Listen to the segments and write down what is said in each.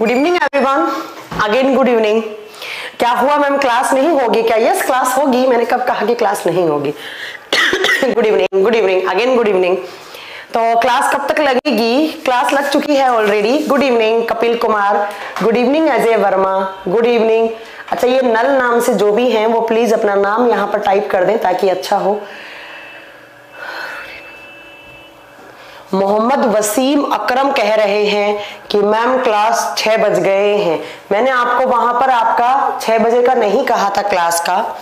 Good evening everyone again good evening क्या हुआ, ma'am? Class नहीं होगी क्या? यस क्लास होगी। मैंने कब कहा कि क्लास नहीं होगी? Good evening good evening again good evening तो क्लास कब तक लगेगी? क्लास लग चुकी है already good evening Kapil Kumar. Good evening Ajay Verma. Good evening अच्छा ये नल नाम से जो भी हैं, वो प्लीज़ अपना नाम यहाँ पर टाइप कर दें ताकि अच्छा हो। मोहम्मद वसीम अकरम कह रहे हैं कि, मैम, क्लास छह बज गए हैं। मैंने आपको वहाँ पर आपका छह बजे का नहीं कहा था क्लास का।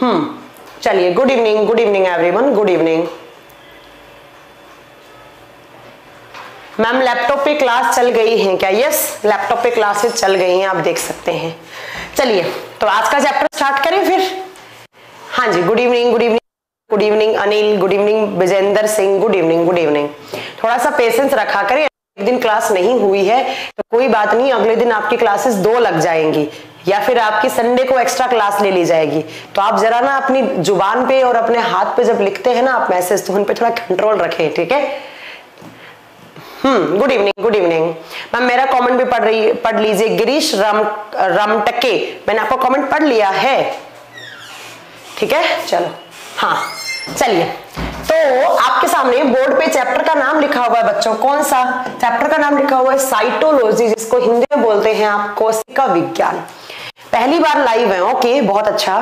हम्म चलिए good evening good evening everyone good evening ma'am laptop पे क्लास चल गई है क्या? यस लैपटॉप पे क्लासेस चल गई हैं, आप देख सकते हैं। चलिए तो आज का चैप्टर स्टार्ट करें फिर। हाँ जी good evening good evening good evening Anil good evening Vijendra Singh good evening good evening थोड़ा सा पेशेंस रखा करें, एक दिन क्लास नहीं हुई है तो कोई बात नहीं, अगले दिन आपकी क्लासेस दो लग जाएँगी, या फिर आपकी संडे को एक्स्ट्रा क्लास ले ली जाएगी। तो आप जरा ना अपनी ज़ुबान पे और अपने हाथ पे जब लिखते हैं ना, आप मैसेज तो उन पे थोड़ा कंट्रोल रखें, ठीक है? हम्म good evening good evening ma'am मेरा कमेंट भी पढ़ रही, पढ़ लीजिए। गिरीश राम, रामटके, मैंने आपको कमेंट पढ़ लिया है। ठीक है? चलो। हाँ चलिए। तो आपके सामने बोर्ड पे चैप्टर का नाम लिखा हुआ है, बच्चों। कौन सा? चैप्टर का नाम लिखा हुआ है साइटोलॉजी जिसको हिंदी में बोलते हैं आप कोशिका विज्ञान। पहली बार लाइव है ओके बहुत अच्छा।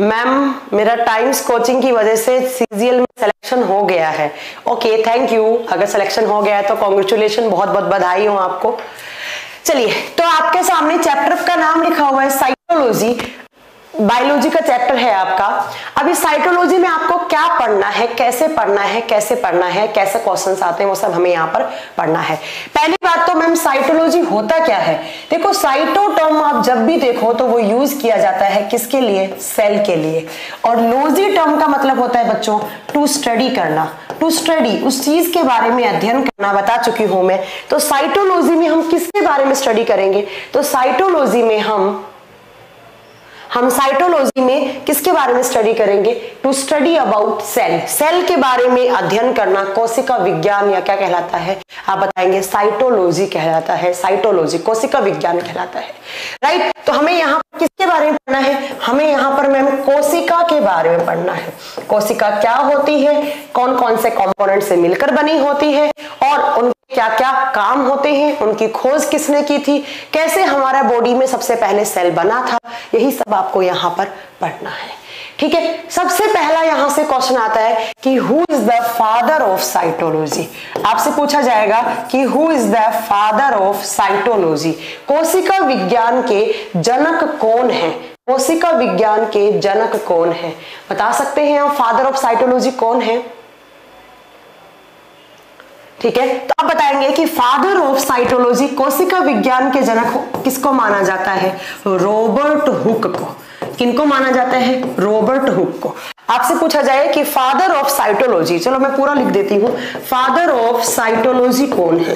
मैम मेरा टाइम्स कोचिंग की वजह से सीजीएल में सिलेक्शन हो गया है। ओके थैंक यू अगर सिलेक्शन हो गया है तो कॉन्ग्रेचुलेशन बहुत बहुत बधाई हो आपको। चलिए तो आपके सामने चैप्टर का नाम लिखा हुआ है साइकोलॉजी बायोलॉजी का चैप्टर है आपका। अभी साइटोलॉजी में आपको क्या पढ़ना है, कैसे पढ़ना है, कैसे पढ़ना है, कैसे क्वेश्चंस आते हैं, वो सब हमें यहाँ पर पढ़ना है। पहली बात तो मैम, साइटोलॉजी होता क्या है? देखो साइटो टर्म आप जब भी देखो तो वो यूज़ किया जाता है किसके लिए? सेल के लिए। और लोजी टर्म का मतलब होता है बच्चों टू स्टडी करना। टू स्टडी उस चीज़ के बारे में अध्ययन करना, बता चुकी हूँ मैं। तो साइटोलॉजी में हम किसके बारे में स्टडी करेंगे? तो साइटोलॉजी में हम हम साइटोलॉजी में किसके बारे में स्टडी करेंगे? To study about cell cell के बारे में अध्ययन करना कोशिका विज्ञान या क्या कहलाता है? आप बताएँगे साइटोलॉजी कहलाता है साइटोलॉजी कोशिका विज्ञान कहलाता है। राइट तो हमें यहाँ किसके बारे में पढ़ना है? हमें यहाँ पर मैम कोशिका के बारे में पढ़ना है। कोशिका क्या होती है? कौन कौन से कॉम्पोनेंट से मिलकर बनी होती है? और उन क्या क्या काम होते हैं? उनकी खोज किसने की थी? कैसे हमारा बॉडी में सबसे पहले सेल बना था? यही सब आपको यहाँ पर पढ़ना है। ठीक है? सबसे पहला यहाँ से क्वेश्चन आता है कि who is the father of cytology आपसे पूछा जाएगा कि who is the father of cytology कोशिका विज्ञान के जनक कौन है? कोशिका विज्ञान के जनक कौन है? बता सकते हैं आप फादर ऑफ़ साइटोलॉजी कौन है? ठीक है? तो आप बताएँगे कि फादर ऑफ़ साइटोलॉजी कोशिका विज्ञान के जनक किसको माना जाता है? रॉबर्ट हुक को। किनको माना जाता है? रॉबर्ट हुक को। आपसे पूछा जाए कि फादर ऑफ़ साइटोलॉजी चलो मैं पूरा लिख देती हूँ। फादर ऑफ़ साइटोलॉजी कौन है?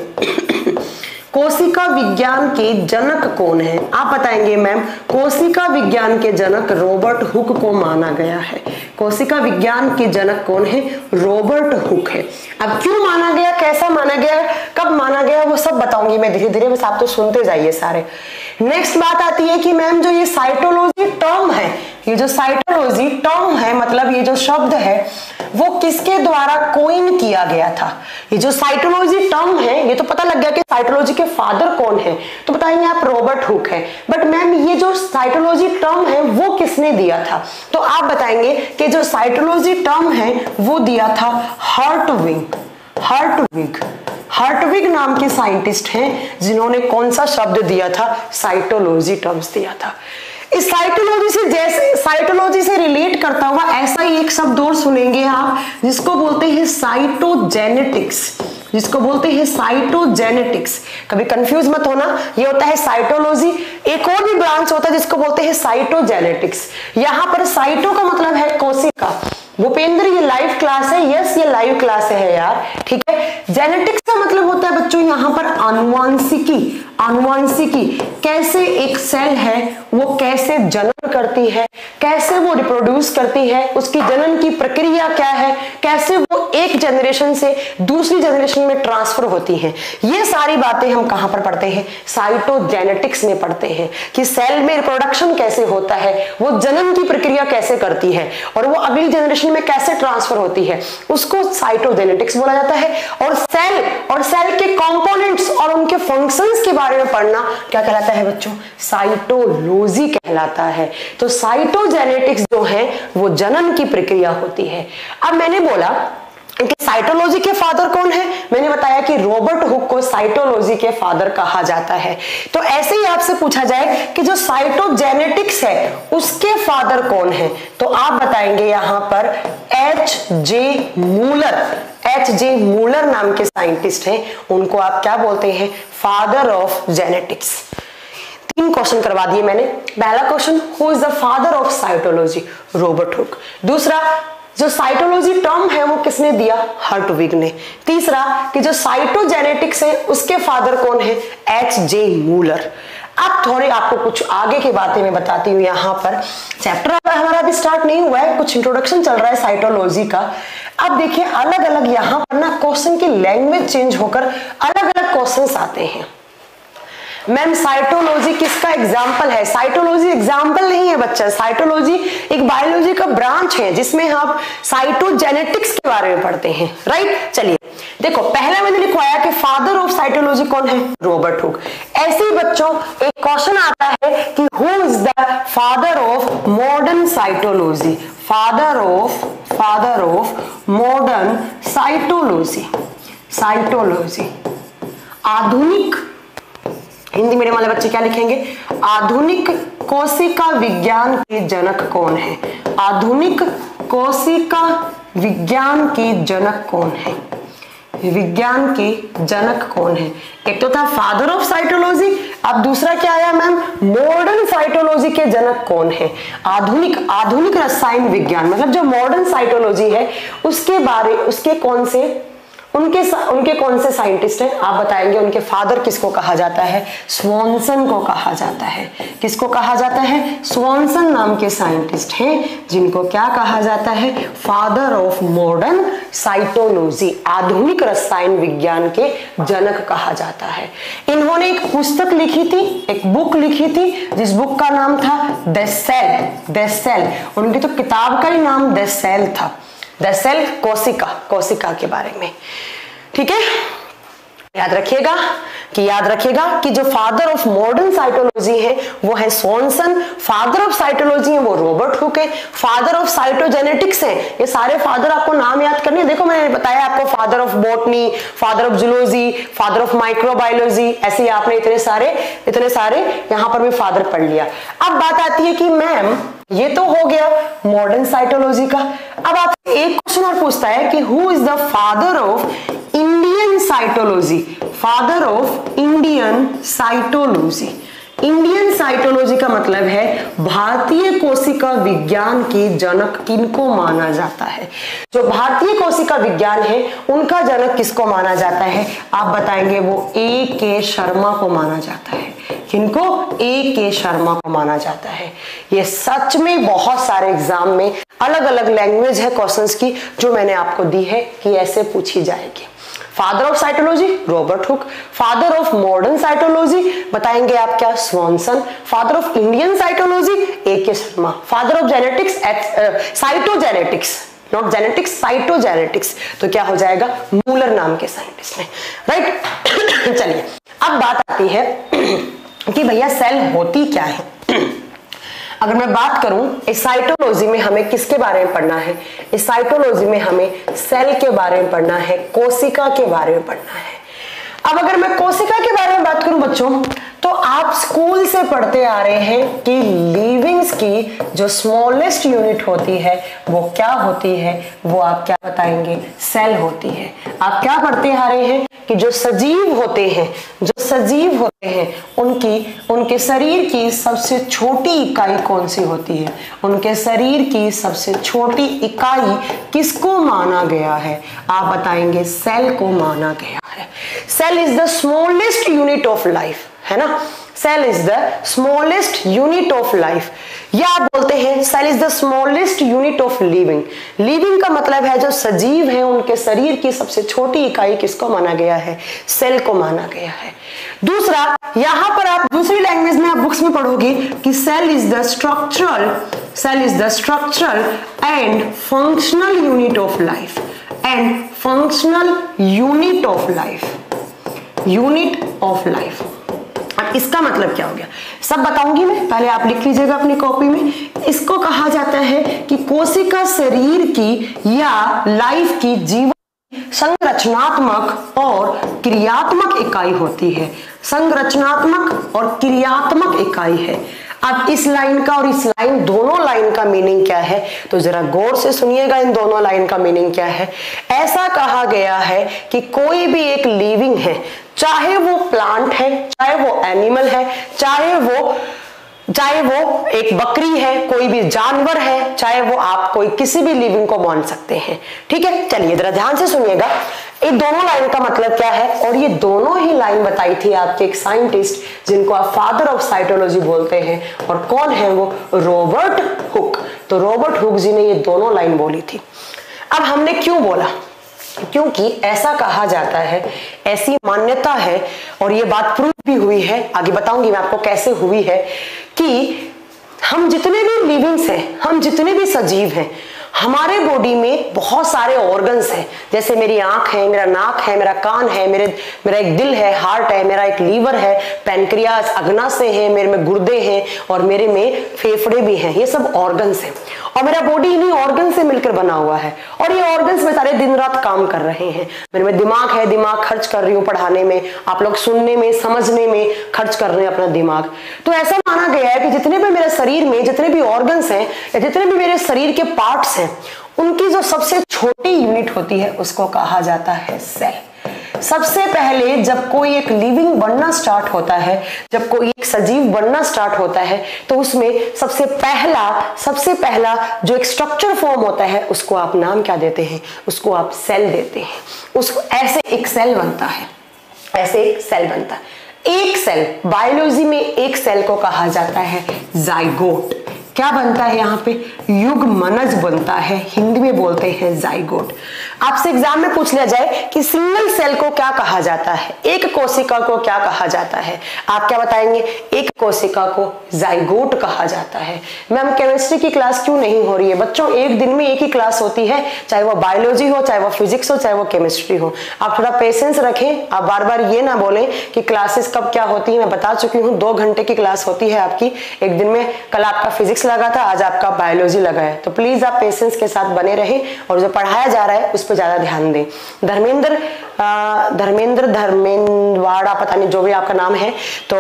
कोशिका विज्ञान के जनक कौन है? आप बताएँगे, मैम, कोशिका विज्ञान के जनक रॉबर्ट हुक को माना गया है। कोशिका विज्ञान के जनक कौन है? रॉबर्ट हुक है। अब क्यों माना गया, कैसा माना गया, कब माना गया, वो सब बताऊँगी मैं धीरे धीरे बस आप तो सुनते जाइए सारे। नेक्स्ट बात आती है कि मैम जो ये साइटोलॉजी टर्म है, ये जो साइटोलॉजी टर्म है मतलब ये जो शब्द है, वो किसके द्वारा कोइन किया गया था? ये जो साइटोलॉजी टर्म है, ये तो पता लग गया कि साइटोलॉजी के फादर कौन है। तो बताएँगे आप रॉबर्ट हुक है। बट मैम ये जो साइटोलॉजी टर्म है, वो किसने दिया था? तो आप बताएँगे कि जो साइटोलॉजी टर्म है, वो दिया था हर्टविग हर्टविग। हर्टविग नाम के साइंटिस्ट हैं जिन्होंने कौन सा शब्द दिया था? साइटोलॉजी टर्म्स दिया था। इस साइटोलॉजी से जैसे, साइटोलॉजी से रिलेट करता हुआ ऐसा ही एक शब्द और सुनेंगे आप, जिसको बोलते हैं साइटोजेनेटिक्स जिसको बोलते हैं साइटोजेनेटिक्स कभी कंफ्यूज मत होना, ये होता है साइटोलॉजी एक और भी ब्रांच होता है जिसको बोलते हैं साइटोजेनेटिक्स यहाँ पर साइटो का मतलब है कोशिका। भूपेंद्र, ये लाइव क्लास है। यस ये लाइव क्लास है यार। ठीक है? जेनेटिक्स का मतलब होता है बच्चों यहाँ पर अनुवांशिकी अनुवांशिकी कैसे एक सेल है, वो कैसे जनन करती है, कैसे वो रिप्रोड्यूस करती है, उसकी जनन की प्रक्रिया क्या है, कैसे वो एक जनरेशन से दूसरी जनरेशन में ट्रांसफ़र होती है। ये सारी बातें हम कहाँ पर पढ़ते हैं? साइटोजेनेटिक्स में पढ़ते हैं कि सेल में रिप्रोडक्शन कैसे होता है, वो जनन की प्रक्रिया कैसे करती है, और वो अगली जनरेशन में कैसे ट्रांसफ़र होती है, उसको साइटोजेनेटिक्स बोला जाता है। और सेल और सेल के कंपोनेंट्स और उनके फ़ंक्शंस के बारे में पढ़ना क्या कहलाता है बच्चों? साइटोलोजी कहलाता है। तो साइटोजेनेटिक्स जो है, वो जनन की प्रक्रिया होती है। अब मैंने बोला कि साइटोलॉजी के फादर कौन है? मैंने बताया कि रॉबर्ट हुक को साइटोलॉजी के फादर कहा जाता है। तो ऐसे ही आपसे पूछा जाए कि जो साइटोजेनेटिक्स है, उसके फादर कौन है? तो आप बताएँगे यहाँ पर H J Muller H J Muller नाम के साइंटिस्ट हैं। उनको आप क्या बोलते हैं? फादर ऑफ़ जेनेटिक्स तीन क्वेश्चन करवा दिए मैंने। पहला question who is the father of cytology Robert Hooke दूसरा जो साइटोलॉजी टर्म है वो किसने दिया? हर्टविग ने। तीसरा, कि जो साइटोजेनेटिक्स है, उसके फादर कौन है? एच जे मूलर अब थोड़े आपको कुछ आगे की बातें मैं बताती हूँ यहाँ पर। चैप्टर हमारा अभी स्टार्ट नहीं हुआ है, कुछ इंट्रोडक्शन चल रहा है साइटोलॉजी का। अब देखिए अलग अलग यहाँ पर ना क्वेश्चन की लैंग्वेज चेंज होकर अलग अलग क्वेश्चंस आते हैं। मैम साइटोलॉजी किसका एग्ज़ाम्पल है? साइटोलॉजी एग्ज़ाम्पल नहीं है बच्चा। साइटोलॉजी एक बायोलॉजी का ब्रांच है जिसमें हम साइटोजेनेटिक्स के बारे में पढ़ते हैं। राइट चलिए। देखो, पहला मैंने लिखवाया कि फादर ऑफ़ साइटोलॉजी कौन है? रॉबर्ट हुक ऐसे बच्चों, एक क्वेश्चन आता है कि who is the father of modern cytology father of father of modern cytology cytology आधुनिक हिंदी मीडियम वाले बच्चे क्या लिखेंगे? आधुनिक कोशिका विज्ञान के जनक कौन है? आधुनिक कोशिका विज्ञान के जनक कौन है? विज्ञान के जनक कौन है? एक तो था फादर ऑफ़ साइटोलॉजी अब दूसरा क्या आया मैम मॉडर्न साइटोलॉजी के जनक कौन है? आधुनिक आधुनिक रसायन विज्ञान मतलब जो मॉडर्न साइटोलॉजी है, उसके बारे, उसके कौन से उनके उनके कौन से साइंटिस्ट हैं? आप बताएँगे, उनके फादर किसको कहा जाता है? स्वॉन्सन को कहा जाता है। किसको कहा जाता है? स्वॉन्सन नाम के साइंटिस्ट हैं, जिनको क्या कहा जाता है? फादर ऑफ़ मॉडर्न साइटोलॉजी आधुनिक रसायन विज्ञान के जनक कहा जाता है। इन्होंने एक पुस्तक लिखी थी, एक बुक लिखी थी, जिस बुक का नाम था द सेल द सेल उनकी तो किताब का ही नाम द सेल था। द सेल कोशिका कोशिका के बारे में। ठीक है? याद रखिएगा कि याद रखिएगा कि जो फादर ऑफ़ मॉडर्न साइटोलॉजी है, वो है सोनसन फादर ऑफ़ साइटोलॉजी है, वो रॉबर्ट हुक है फादर ऑफ़ साइटोजेनेटिक्स है, ये सारे फादर आपको नाम याद करने देखो, मैंने बताया आपको father of botany father of zoology father of microbiology ऐसे ही आपने इतने सारे इतने सारे यहाँ पर भी फादर पढ़ लिया। अब बात आती है कि मैम ये तो हो गया मॉडर्न साइटोलॉजी का। अब आप एक क्वेश्चन और पूछता है कि who is the father of Indian cytology father of Indian cytology Indian cytology का मतलब है, भारतीय कोशिका विज्ञान की जनक किनको माना जाता है? जो भारतीय कोशिका विज्ञान है, उनका जनक किसको माना जाता है? आप बताएँगे, वो ए के शर्मा को माना जाता है। किनको? ए के शर्मा को माना जाता है। ये सच में बहुत सारे एग्ज़ाम में अलग अलग लैंग्वेज है क्वेश्चंस की, जो मैंने आपको दी है कि ऐसे पूछी जाएगी। Father of cytology Robert Hooke father of modern cytology बताएँगे आप क्या? Swanson father of Indian cytology A K Sharma father of genetics cytogenetics not genetics cytogenetics तो क्या हो जाएगा? मूलर नाम के साइंटिस्ट ने राइट चलिए, अब बात आती है कि भैया सेल होती क्या है? अगर मैं बात करूँ इसाइटोलॉजी में हमें किसके बारे में पढ़ना है? एसाइटोलॉजी में हमें सेल के बारे में पढ़ना है, कोशिका के बारे में पढ़ना है। अब अगर मैं कोशिका के बारे में बात करूँ बच्चों तो आप स्कूल से पढ़ते आ रहे हैं कि लिविंग्स की जो स्मॉलेस्ट यूनिट होती है, वो क्या होती है, वो आप क्या बताएँगे? सेल होती है। आप क्या पढ़ते आ रहे हैं कि जो सजीव होते हैं, जो सजीव होते हैं, उनकी, उनके शरीर की सबसे छोटी इकाई कौन सी होती है? उनके शरीर की सबसे छोटी इकाई किसको माना गया है? आप बताएँगे, सेल को माना गया है। Cell is the smallest unit of life है ना? Cell is the smallest unit of life या आप बोलते हैं cell is the smallest unit of living living का मतलब है जो सजीव है, उनके शरीर की सबसे छोटी इकाई किसको माना गया है? सेल को माना गया है। दूसरा, यहाँ पर आप, दूसरी लैंग्वेज में आप बुक्स में पढ़ोगे कि cell is the structural cell is the structural and functional unit of life and functional unit of life unit of life अब इसका मतलब क्या हो गया? सब बताऊँगी मैं, पहले आप लिख लीजिएगा अपनी कॉपी में। इसको कहा जाता है कि कोशिका शरीर की या लाइफ की जीवन संरचनात्मक और क्रियात्मक इकाई होती है। संरचनात्मक और क्रियात्मक इकाई है। अब इस लाइन का और इस लाइन दोनों लाइन का मीनिंग क्या है? तो जरा गौर से सुनिएगा इन दोनों लाइन का मीनिंग क्या है। ऐसा कहा गया है कि कोई भी एक लिविंग है, चाहे वो प्लांट है, चाहे वो एनिमल है, चाहे वो चाहे वो एक बकरी है, कोई भी जानवर है, चाहे वो आप कोई किसी भी लिविंग को मान सकते हैं। ठीक है? चलिए जरा ध्यान से सुनिएगा। ये दोनों लाइन का मतलब क्या है? और ये दोनों ही लाइन बताई थी आपके एक साइंटिस्ट जिनको आप फादर ऑफ़ साइटोलॉजी बोलते हैं। और कौन है वो? रॉबर्ट हुक तो रॉबर्ट हुक जी ने ये दोनों लाइन बोली थी। अब हमने क्यों बोला? क्योंकि ऐसा कहा जाता है, ऐसी मान्यता है, और ये बात प्रूव भी हुई है। आगे बताऊँगी मैं आपको कैसे हुई है कि हम जितने भी लिविंग्स हैं, हम जितने भी सजीव हैं हमारे बॉडी में बहुत सारे ऑर्गन्स हैं। जैसे मेरी आँख है, मेरा नाक है, मेरा कान है, मेरे, मेरा एक दिल है हार्ट है, मेरा एक लीवर है पेनक्रियाज अग्नाशय है, मेरे में गुर्दे हैं और मेरे में फेफड़े भी हैं। ये सब ऑर्गन्स हैं। और मेरा बॉडी इन्हीं ऑर्गन से मिलकर बना हुआ है। और ये ऑर्गन्स में सारे दिन रात काम कर रहे हैं। मेरे में दिमाग है, दिमाग खर्च कर रही हूँ पढ़ाने में। आप लोग सुनने में, समझने में खर्च कर रहे हैं अपना दिमाग। तो ऐसा माना गया है कि जितने भी मेरे शरीर में जितने भी ऑर्गन्स हैं, या जितने भी मेरे शरीर के पार्ट्स हैं उनकी जो सबसे छोटी यूनिट होती है, उसको कहा जाता है सेल सबसे पहले जब कोई एक लिविंग बनना स्टार्ट होता है, जब कोई एक सजीव बनना स्टार्ट होता है तो उसमें सबसे पहला सबसे पहला जो एक स्ट्रक्चर फॉर्म होता है, उसको आप नाम क्या देते हैं? उसको आप सेल देते हैं। उसको ऐसे एक सेल बनता है। ऐसे एक सेल बनता है। एक सेल बायोलॉजी में एक सेल को कहा जाता है जाइगोट क्या बनता है यहाँ पे? युग मनज बनता है। हिंदी में बोलते हैं जाइगोट आपसे एग्ज़ाम में पूछ लिया जाए कि सिंगल सेल को क्या कहा जाता है? एक कोशिका को क्या कहा जाता है? आप क्या बताएँगे? एक कोशिका को जाइगोट कहा जाता है। मैम केमिस्ट्री की क्लास क्यों नहीं हो रही है? बच्चों, एक दिन में एक ही क्लास होती है, चाहे वो बायोलॉजी हो, चाहे वो फिजिक्स हो, चाहे वो केमिस्ट्री हो। आप थोड़ा पेशेंस रखें। आप बार बार ये ना बोले कि क्लासेस कब क्या होती है। मैं बता चुकी हूँ, दो घंटे की क्लास होती है आपकी। एक दिन में कल आपका फिजिक्स लगा था, आज आपका बायोलॉजी लगा है। तो प्लीज़ आप पेशेंस के साथ बने रहे और जो पढ़ाया जा रहा है, उस पर ज़्यादा ध्यान दें। धर्मेंद्र धर्मेंद्र धर्मेंद्रवाड़ा पता नहीं जो भी आपका नाम है तो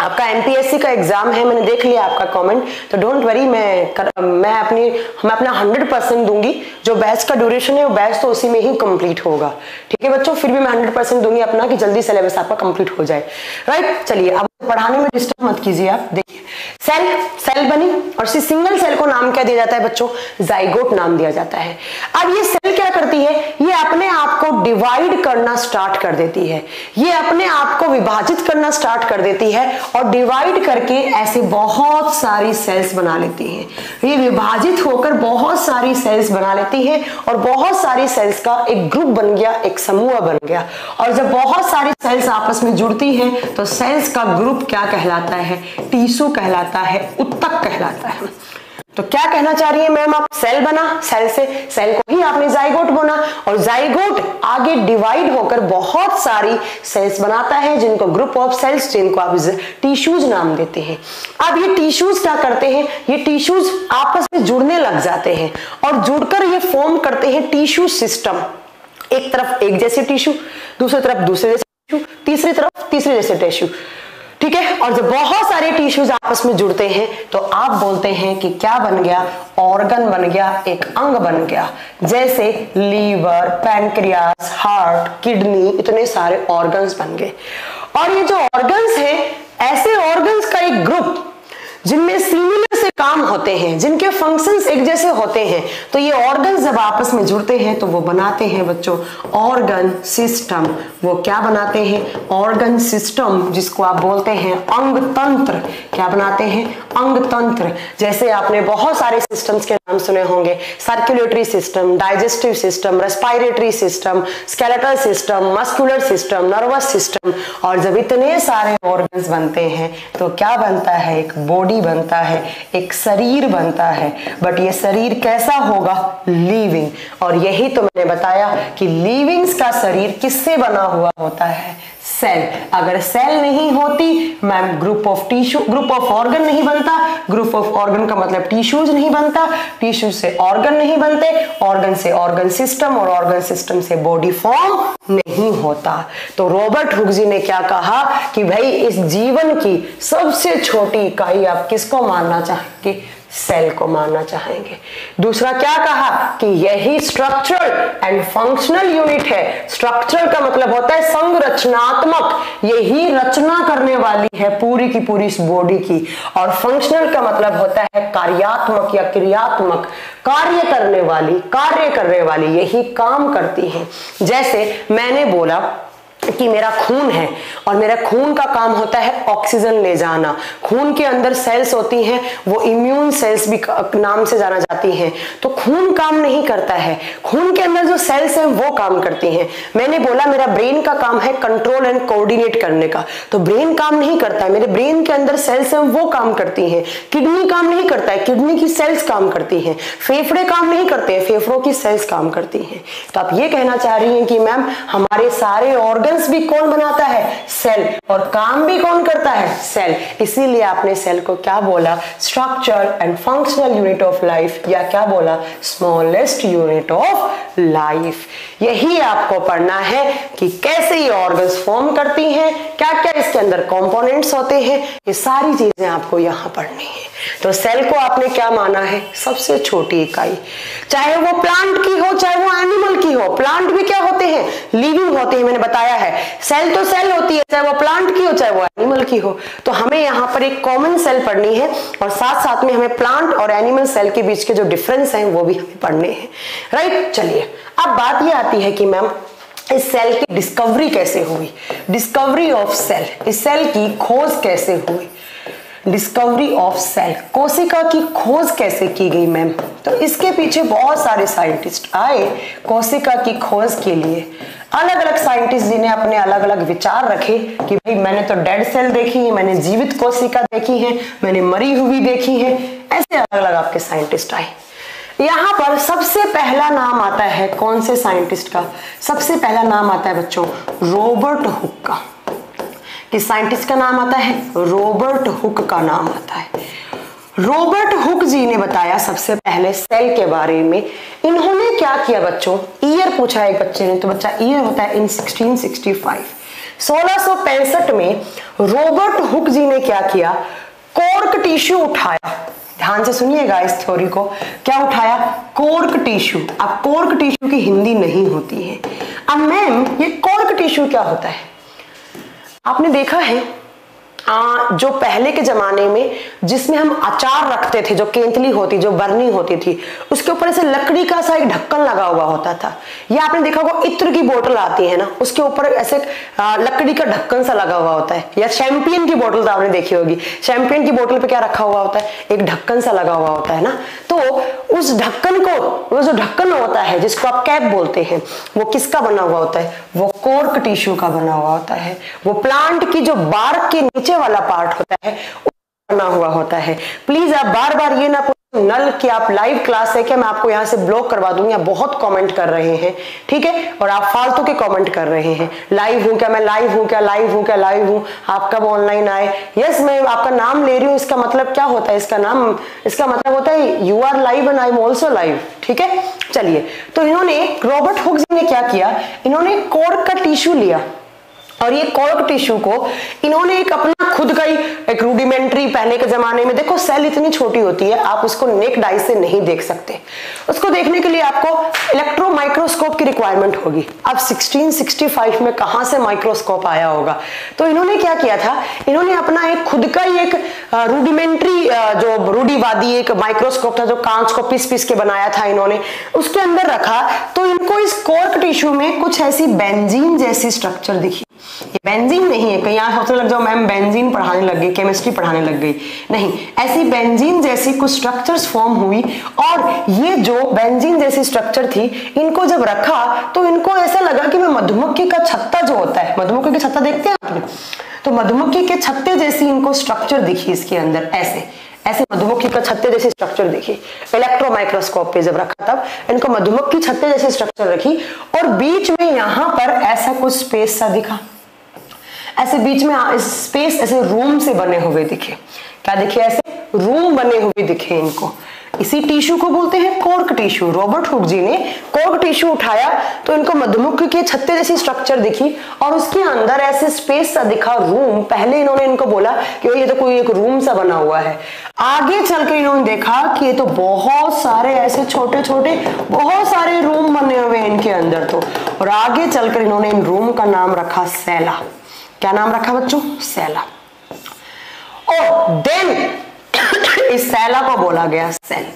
आपका एमपीएससी का एग्ज़ाम है मैंने देख लिया आपका कमेंट तो डोंट वरी मैं कर, मैं अपनी मैं अपना हंड्रेड परसेंट दूँगी। जो बैच का ड्यूरेशन है वो बैच तो उसी में ही कंप्लीट होगा। ठीक है बच्चों फिर भी मैं हंड्रेड परसेंट दूँगी अपना कि जल्दी सिलेबस आपका कंप्लीट हो जाए। राइट चलिए अब पढ़ाने में डिस्टर्ब मत कीजिए आप। देखिए सेल सेल बनी और इसी सिंगल सेल को नाम क्या दिया जाता है बच्चों? जाइगोट नाम दिया जाता है। अब ये सेल क्या करती है? ये अपने आप को डिवाइड करना स्टार्ट कर देती है। ये अपने आप को विभाजित करना स्टार्ट कर देती है और डिवाइड करके ऐसे बहुत सारी सेल्स बना लेती है। ये विभाजित होकर बहुत सारी सेल्स बना लेती है और बहुत सारी सेल्स का एक ग्रुप बन गया, एक समूह बन गया। और जब बहुत सारी सेल्स आपस में जुड़ती है तो सेल्स का ग्रुप क्या कहलाता है? टीसू कहलाता है, उत्तक कहलाता है। तो क्या कहना चाह रही है मैम आप? सेल बना, सेल से, सेल को ही आपने जाइगोट बोना। और जाइगोट आगे डिवाइड होकर बहुत सारी सेल्स बनाता है, जिनको ग्रुप ऑफ़ सेल्स जिनको आप टिश्यूज नाम देते हैं। अब ये टिश्यूज क्या करते हैं? ये टिश्यूज आपस में जुड़ने लग जाते हैं। और जुड़कर ये फॉर्म करते हैं टिश्यू सिस्टम एक तरफ़ एक जैसे टिश्यू दूसरी तरफ़ दूसरे जैसे टिश्यू तीसरी तरफ़ तीसरे जैसे टिश्यू ठीक है? और जब बहुत सारे टिश्यूज आपस में जुड़ते हैं तो आप बोलते हैं कि क्या बन गया? ऑर्गन बन गया, एक अंग बन गया। जैसे लीवर पैनक्रियास हार्ट, किडनी, इतने सारे ऑर्गन्स बन गए। और ये जो ऑर्गन्स हैं, ऐसे ऑर्गन्स का एक ग्रुप जिनमें सिमिलर से काम होते हैं, जिनके फ़ंक्शंस एक जैसे होते हैं तो ये ऑर्गन जब आपस में जुड़ते हैं तो वो बनाते हैं बच्चों। ऑर्गन सिस्टम वो क्या बनाते हैं? ऑर्गन सिस्टम जिसको आप बोलते हैं अंग तंत्र क्या बनाते हैं? अंग तंत्र जैसे आपने बहुत सारे सिस्टम्स के नाम सुने होंगे। Circulatory system digestive system respiratory system skeletal system muscular system nervous system और जब इतने सारे ऑर्गन्स बनते हैं तो क्या बनता है? एक बॉडी बनता है, एक शरीर बनता है। बट ये शरीर कैसा होगा? लिविंग और यही तो मैंने बताया कि लिविंग्स का शरीर किससे बना हुआ होता है? सेल। अगर सेल नहीं होती, ma'am group of tissue group of organ नहीं बनता। ग्रुप ऑफ़ ऑर्गन का मतलब टिश्यूज नहीं बनता। टिश्यू से ऑर्गन नहीं बनते। ऑर्गन से ऑर्गन सिस्टम और ऑर्गन सिस्टम से बॉडी फॉर्म नहीं होता। तो रॉबर्ट हुगजी ने क्या कहा कि भाई, इस जीवन की सबसे छोटी इकाई आप किसको मानना चाहेंगे? सेल को मानना चाहेंगे। दूसरा, क्या कहा कि यही स्ट्रक्चरल एंड फंक्शनल यूनिट है? स्ट्रक्चरल का मतलब होता है संरचनात्मक। यही रचना करने वाली है पूरी की पूरी इस बॉडी की। और फंक्शनल का मतलब होता है कार्यात्मक या क्रियात्मक। कार्य करने वाली, कार्य करने वाली यही काम करती है। जैसे मैंने बोला कि मेरा खून है और मेरा खून का काम होता है ऑक्सीजन ले जाना। खून के अंदर सेल्स होती हैं, वो इम्यून सेल्स भी नाम से जाना जाती हैं। तो खून काम नहीं करता है। खून के अंदर जो सेल्स हैं, वो काम करती हैं। मैंने बोला, मेरा ब्रेन का काम है कंट्रोल एंड कोऑर्डिनेट करने का। तो ब्रेन काम नहीं करता है। मेरे ब्रेन के अंदर सेल्स हैं, वो काम करती हैं। किडनी काम नहीं करता है। किडनी की सेल्स काम करती हैं। फेफड़े काम नहीं करते हैं। फेफड़ों की सेल्स काम करती हैं। तो आप ये कहना चाह रही हैं कि, मैम, हमारे सारे ऑर्गन ऑर्गन्स भी कौन बनाता है? सेल और काम भी कौन करता है? सेल इसीलिए आपने सेल को क्या बोला? Structure and functional unit of life या क्या बोला? स्मॉलेस्ट यूनिट ऑफ़ लाइफ यही आपको पढ़ना है कि कैसे ये ऑर्गन्स फॉर्म करती हैं क्या क्या इसके अंदर कंपोनेंट्स होते हैं, ये सारी चीज़ें आपको यहाँ पढ़नी है। तो सेल को आपने क्या माना है? सबसे छोटी इकाई। चाहे वो प्लांट की हो, चाहे वो एनिमल की हो प्लांट भी क्या होते हैं? लिविंग होते हैं, मैंने बताया है। सेल तो सेल होती है, चाहे वो प्लांट की हो, चाहे वो एनिमल की हो। तो हमें यहाँ पर एक कॉमन सेल पढ़नी है और साथ साथ में हमें प्लांट और एनिमल सेल के बीच के जो डिफरेंस है, वो भी हमें पढ़ने हैं। राइट चलिए, अब बात ये आती है कि मैम इस सेल की डिस्कवरी कैसे हुई? डिस्कवरी ऑफ़ सेल इस सेल की खोज कैसे हुई? डिस्कवरी ऑफ़ सेल कोशिका की खोज कैसे की गई मैम तो इसके पीछे बहुत सारे साइंटिस्ट आए कोशिका की खोज के लिए। अलग अलग साइंटिस्ट जिन्हें अपने अलग अलग विचार रखे कि भाई, मैंने तो डेड सेल देखी है, मैंने जीवित कोशिका देखी है, मैंने मरी हुई देखी है। ऐसे अलग अलग आपके साइंटिस्ट आए। यहाँ पर सबसे पहला नाम आता है कौन से साइंटिस्ट का? सबसे पहला नाम आता है बच्चों, रॉबर्ट हुक का। किस साइंटिस्ट का नाम आता है? रॉबर्ट हुक का नाम आता है। रॉबर्ट हुक जी ने बताया सबसे पहले सेल के बारे में, इन्होंने क्या किया बच्चों? ईयर पूछा एक बच्चे ने तो बच्चा ईयर होता है इन 1665 1665 में रॉबर्ट हुक जी ने क्या किया? कोर्क टिश्यू उठाया। ध्यान से सुनिएगा इस थ्योरी को। क्या उठाया? Cork tissue. अब कोर्क टिश्यू की हिंदी नहीं होती है। अब मैम, ये कोर्क टिश्यू क्या होता है? आपने देखा है? आ, जो पहले के जमाने में जिसमें हम अचार रखते थे जो केंतली होती जो बर्नी होती थी उसके ऊपर ऐसे लकड़ी का सा एक ढक्कन लगा हुआ होता था। या आपने देखा होगा इत्र की बोतल आती है ना उसके ऊपर ऐसे लकड़ी का ढक्कन सा लगा हुआ होता है। या चैंपियन की बोतल तो आपने देखी होगी। चैंपियन की बोतल पे क्या रखा हुआ होता है? एक ढक्कन सा लगा हुआ होता है ना। तो उस ढक्कन को वो जो ढक्कन होता है जिसको आप कैप बोलते हैं वो किसका बना हुआ होता है? वो कोर्क टिश्यू का बना हुआ होता है। वो प्लांट की जो बार्क के नीचे वाला पार्ट होता है बना हुआ होता है। प्लीज़ आप बार बार ये ना नल की आप लाइव क्लास है क्या मैं आपको यहाँ से ब्लॉक करवा दूँगी आप बहुत कमेंट कर रहे हैं, ठीक है? और आप फालतू के कमेंट कर रहे हैं। लाइव हूँ क्या मैं? लाइव हूँ क्या? लाइव हूँ क्या? लाइव हूँ। आप कब ऑनलाइन आए? यस मैं आपका नाम ले रही हूँ, इसका मतलब क्या होता है? इसका नाम, इसका मतलब होता है you are live and I am also live ठीक है? चलिए। तो इन्होंने रॉबर्ट हुक्स ने क्या किया? इन्होंने कोर्क का टिश्यू लिया। और ये कॉर्क टिश्यू को इन्होंने एक अपना खुद का ही एक रूडिमेंट्री पहले के जमाने में, देखो सेल इतनी छोटी होती है, आप उसको नेक डाई से नहीं देख सकते। उसको देखने के लिए आपको इलेक्ट्रो माइक्रोस्कोप की रिक्वायरमेंट होगी। अब 1665 में कहाँ से माइक्रोस्कोप आया होगा? तो इन्होंने क्या किया था? इन्होंने अपना एक खुद का ही एक रूडिमेंट्री जो रूढ़ीवादी एक माइक्रोस्कोप था, जो कांच को पीस पीस के बनाया था इन्होंने, उसके अंदर रखा। तो इनको इस कोर्क टिश्यू में कुछ ऐसी बेंजीन जैसी स्ट्रक्चर दिखी। ये बेंजीन नहीं है। कहीं सोचने लग जाओ मैम बेंजीन पढ़ाने लग गई केमिस्ट्री पढ़ाने लग गई। नहीं, ऐसी बेंजीन जैसी कुछ स्ट्रक्चर्स फॉर्म हुई और ये जो बेंजीन जैसी स्ट्रक्चर थी, इनको जब रखा तो इनको ऐसा लगा कि मैं मधुमक्खी का छत्ता जो होता है, मधुमक्खी का छत्ता देखते हैं आपने? तो मधुमक्खी के छत्ते जैसी इनको स्ट्रक्चर दिखी इसके अंदर, ऐसे। ऐसे मधुमक्खी का छत्ते जैसी स्ट्रक्चर देखी। इलेक्ट्रो माइक्रोस्कोप पे जब रखा तब, इनको मधुमक्खी छत्ते जैसी स्ट्रक्चर रखी और बीच में यहाँ पर ऐसा कुछ स्पेस सा दिखा। ऐसे बीच में इस स्पेस ऐसे रूम से बने हुए दिखे। क्या दिखे ऐसे? रूम बने हुए दिखे इनको। इसी टिश्यू को बोलते हैं cork tissue. Robert Hooke ji ने कोर्क टिश्यू उठाया तो इनको मधुमुख के छत्ते जैसी स्ट्रक्चर दिखी और उसके अंदर ऐसे स्पेस सा दिखा रूम पहले इन्होंने इनको बोला कि ये तो कोई एक रूम सा बना हुआ है। आगे चलकर इन्होंने देखा कि ये तो बहुत सारे ऐसे छोटे छोटे बहुत सारे रूम बने हुए हैं इनके अंदर तो। और आगे चलकर इन्होंने इन रूम का नाम रखा सैला। क्या नाम रखा बच्चों? सैला। और देन इस सैला को बोला गया सेल।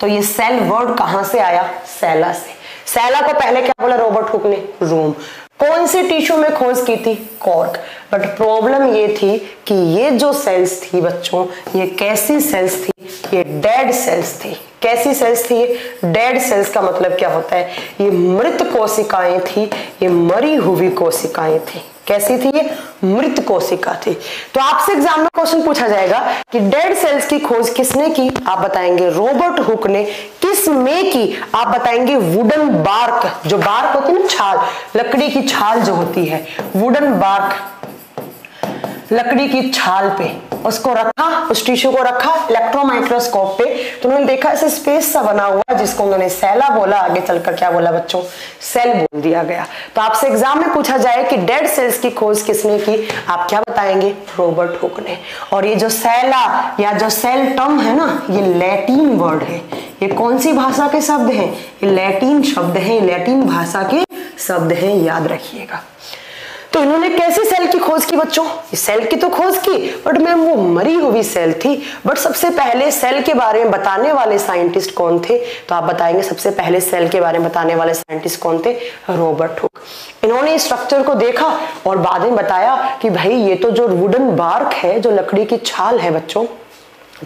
तो ये सेल वर्ड कहाँ से आया? सैला से। सैला को पहले क्या बोला? रॉबर्ट हुक ने रूम कौन सी टिश्यू में खोज की थी? कॉर्क। बट प्रॉब्लम ये थी कि ये जो सेल्स थी बच्चों, ये कैसी सेल्स थी? ये डेड सेल्स थी। कैसी सेल्स थी ये? डेड सेल्स का मतलब क्या होता है? ये मृत कोशिकाएँ थी, ये मरी हुई कोशिकाएँ थी। कैसी थी ये? मृत कोशिका थी। तो आपसे एग्ज़ाम में क्वेश्चन पूछा जाएगा कि डेड सेल्स की खोज किसने की? आप बताएँगे रॉबर्ट हुक ने। किसमें की? आप बताएँगे वुडन बार्क जो बार्क होती है ना, छाल, लकड़ी की छाल जो होती है वुडन बार्क लकड़ी की छाल पे। उसको रखा, उस टिश्यू को रखा, इलेक्ट्रो माइक्रोस्कोप पे। तो उन्होंने देखा, ऐसे स्पेस सा बना हुआ जिसको उन्होंने सेला बोला। आगे चलकर क्या बोला बच्चों? सेल बोल दिया गया। तो आपसे एग्ज़ाम में पूछा जाए कि डेड सेल्स की खोज किसने की? आप क्या बताएँगे? रॉबर्ट हुक ने। और ये जो सेला, या जो सेल टर्म है ना, ये लैटिन वर्ड है। ये कौन सी भाषा के शब्द हैं? ये लैटिन शब्द हैं लैटिन भाषा के शब्द हैं। याद रखिएगा। तो इन्होंने कैसी सेल की खोज की बच्चों? सेल की तो खोज की, बट मैम वो मरी हुई सेल थी। बट सबसे पहले सेल के बारे में बताने वाले साइंटिस्ट कौन थे? तो आप बताएँगे सबसे पहले सेल के बारे में बताने वाले साइंटिस्ट कौन थे? Robert Hooke. इन्होंने स्ट्रक्चर को देखा और बाद में बताया कि भाई, ये तो जो वुडन बार्क है, जो लकड़ी की छाल है बच्चों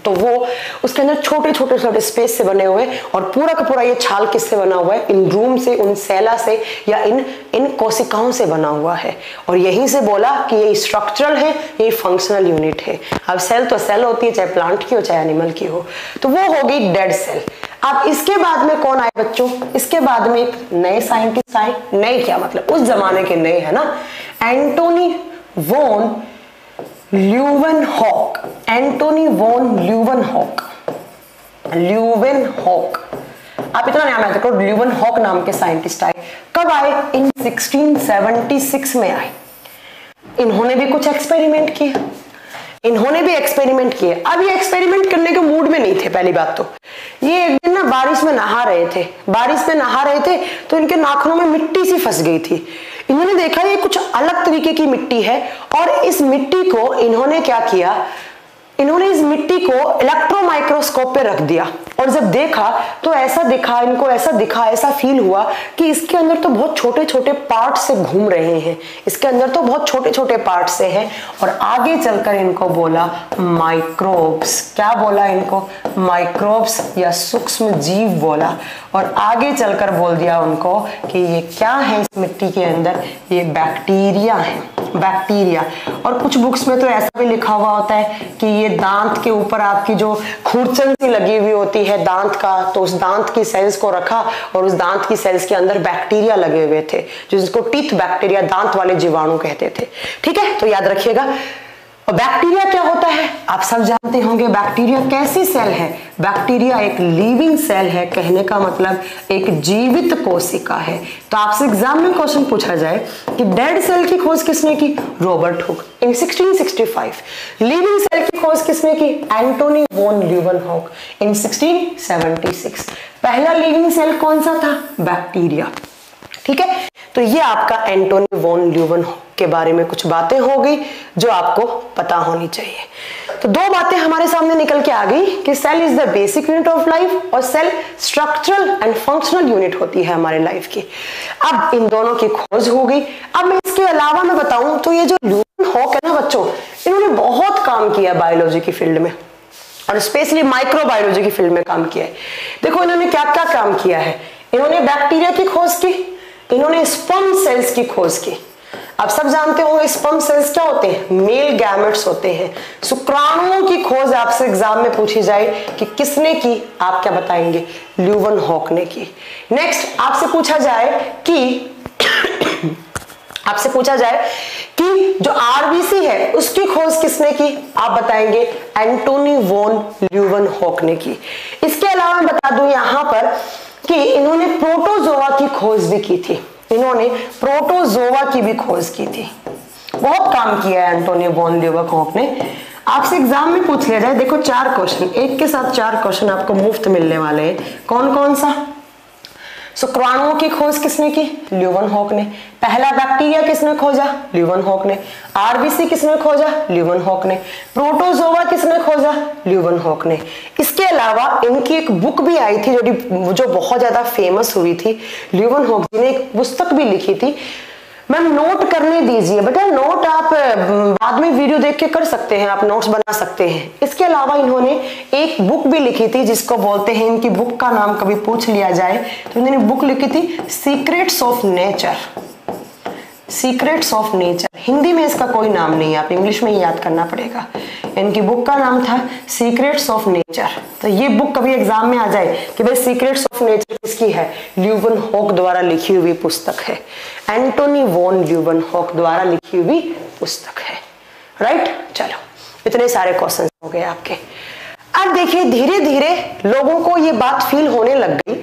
तो वो, उसके अंदर छोटे छोटे छोटे स्पेस से बने हुए और पूरा का पूरा ये छाल किससे बना हुआ है? इन रूम से, उन सेला से या इन इन कोशिकाओं से बना हुआ है। और यहीं से बोला कि ये स्ट्रक्चरल है, ये फंक्शनल यूनिट है। अब सेल तो सेल होती है, चाहे प्लांट की हो, चाहे एनिमल की हो। तो वो होगी डेड सेल अब इसके बाद में कौन आए बच्चों? इसके बाद में नए साइंटिस्ट आए। नए क्या मतलब? उस जमाने के नए, है ना? Antonie van Leeuwenhoek Antonie van Leeuwenhoek Leeuwenhoek आप इतना नाम याद रखो ल्यूवन हॉक नाम के साइंटिस्ट आए। कब आए? इन 1676 में आए। इन्होंने भी कुछ एक्सपेरिमेंट किए। इन्होंने भी एक्सपेरिमेंट किए। अब ये एक्सपेरिमेंट करने के मूड में नहीं थे, पहली बात तो। ये एक दिन ना बारिश में नहा रहे थे। बारिश में नहा रहे थे तो इनके नाखूनों में मिट्टी सी फंस गई थी। इन्होंने देखा ये कुछ अलग तरीके की मिट्टी है और इस मिट्टी को इन्होंने क्या किया? इन्होंने इस मिट्टी को इलेक्ट्रो माइक्रोस्कोप पे रख दिया। और जब देखा तो ऐसा दिखा, इनको ऐसा दिखा, ऐसा फील हुआ कि इसके अंदर तो बहुत छोटे छोटे पार्ट से घूम रहे हैं। इसके अंदर तो बहुत छोटे छोटे पार्ट से हैं। और आगे चलकर इनको बोला माइक्रोब्स क्या बोला इनको? माइक्रोब्स या सूक्ष्म जीव बोला। और आगे चलकर बोल दिया उनको कि ये क्या है इस मिट्टी के अंदर? ये बैक्टीरिया है। बैक्टीरिया और कुछ बुक्स में तो ऐसा भी लिखा हुआ होता है कि ये दांत के ऊपर आपकी जो खुरचन सी लगी हुई होती है दांत का तो उस दांत की सेल्स को रखा और उस दांत की सेल्स के अंदर बैक्टीरिया लगे हुए थे, जिसको टीथ बैक्टीरिया दांत वाले जीवाणु कहते थे। ठीक है? तो याद रखिएगा और बैक्टीरिया क्या होता है? आप सब जानते होंगे बैक्टीरिया कैसी सेल है? बैक्टीरिया एक लिविंग सेल है, कहने का मतलब एक जीवित कोशिका है। तो आपसे एग्ज़ाम में क्वेश्चन पूछा जाए कि डेड सेल की खोज किसने की? Robert Hooke in 1665 living cell की खोज किसने की? एंटोनी वोन ल्यूवन हॉक इन 1676 पहला लिविंग सेल कौन सा था? बैक्टीरिया ठीक है? तो ये आपका एंटोनी वोन ल्यूवन के बारे में कुछ बातें हो गई जो आपको पता होनी चाहिए। तो दो बातें हमारे सामने निकल के आ गई कि cell is the basic unit of life और cell structural and functional unit होती है हमारे लाइफ की। अब इन दोनों की खोज हो गई। अब मैं इसके अलावा मैं बताऊँ तो ये जो ल्यून हॉक है ना बच्चों, इन्होंने बहुत काम किया बायोलॉजी की फ़ील्ड में और स्पेशली माइक्रोबायोलॉजी की फ़ील्ड में काम किया है। देखो इन्होंने क्या क्या काम किया है। इन्होंने बैक्टीरिया की खोज की। इन्होंने स्पम सेल्स की खोज की। आप सब जानते हो स्पम सेल्स क्या होते हैं? मेल गैमेट्स होते हैं। शुक्राणुओं की खोज आपसे एग्ज़ाम में पूछी जाए कि किसने की? आप क्या बताएँगे? ल्यूवन हॉक ने की। नेक्स्ट आपसे पूछा जाए कि आपसे पूछा जाए कि जो आरबीसी है, उसकी खोज किसने की? आप बताएँगे एंटोनी वोन ल्यूवन हॉक ने की। इसके अलावा मैं बता दूँ यहाँ पर कि इन्होंने प्रोटोजोवा की खोज भी की थी। इन्होंने प्रोटोजोवा की भी खोज की थी। बहुत काम किया है एंटोनियो बॉन ल्यूवकॉक ने आपसे एग्ज़ाम में पूछ लिया जाए। देखो, चार क्वेश्चन। एक के साथ चार क्वेश्चन आपको मुफ़्त मिलने वाले हैं। कौन कौन सा? शुक्राणुओं की खोज किसने की? ल्यूवन हॉक ने। पहला बैक्टीरिया किसने खोजा? ल्यूवन हॉक ने। आरबीसी किसने खोजा? ल्यूवन हॉक ने। प्रोटोजोवा किसने खोजा? ल्यूवन हॉक ने। इसके अलावा इनकी एक बुक भी आई थी जो जो बहुत ज़्यादा फ़ेमस हुई थी। ल्यूवन हॉक जी ने एक पुस्तक भी लिखी थी। मैम नोट करने दीजिए। बेटा नोट आप बाद में वीडियो देख के कर सकते हैं, आप नोट्स बना सकते हैं। इसके अलावा इन्होंने एक बुक भी लिखी थी, जिसको बोलते हैं, इनकी बुक का नाम कभी पूछ लिया जाए तो इन्होंने बुक लिखी थी secrets of nature secrets of nature Hindi में इसका कोई नाम नहीं है, आप इंग्लिश में ही याद करना पड़ेगा। इनकी बुक का नाम था सीक्रेट्स ऑफ़ नेचर तो ये बुक कभी एग्ज़ाम में आ जाए कि भाई सीक्रेट्स ऑफ़ नेचर किसकी है? ल्यूबन हॉक द्वारा लिखी हुई पुस्तक है। एंटोनी वॉन ल्यूबन हॉक द्वारा लिखी हुई पुस्तक है। राइट चलो, इतने सारे क्वेश्चन हो गए आपके। अब देखिए धीरे धीरे लोगों को ये बात फील होने लग गई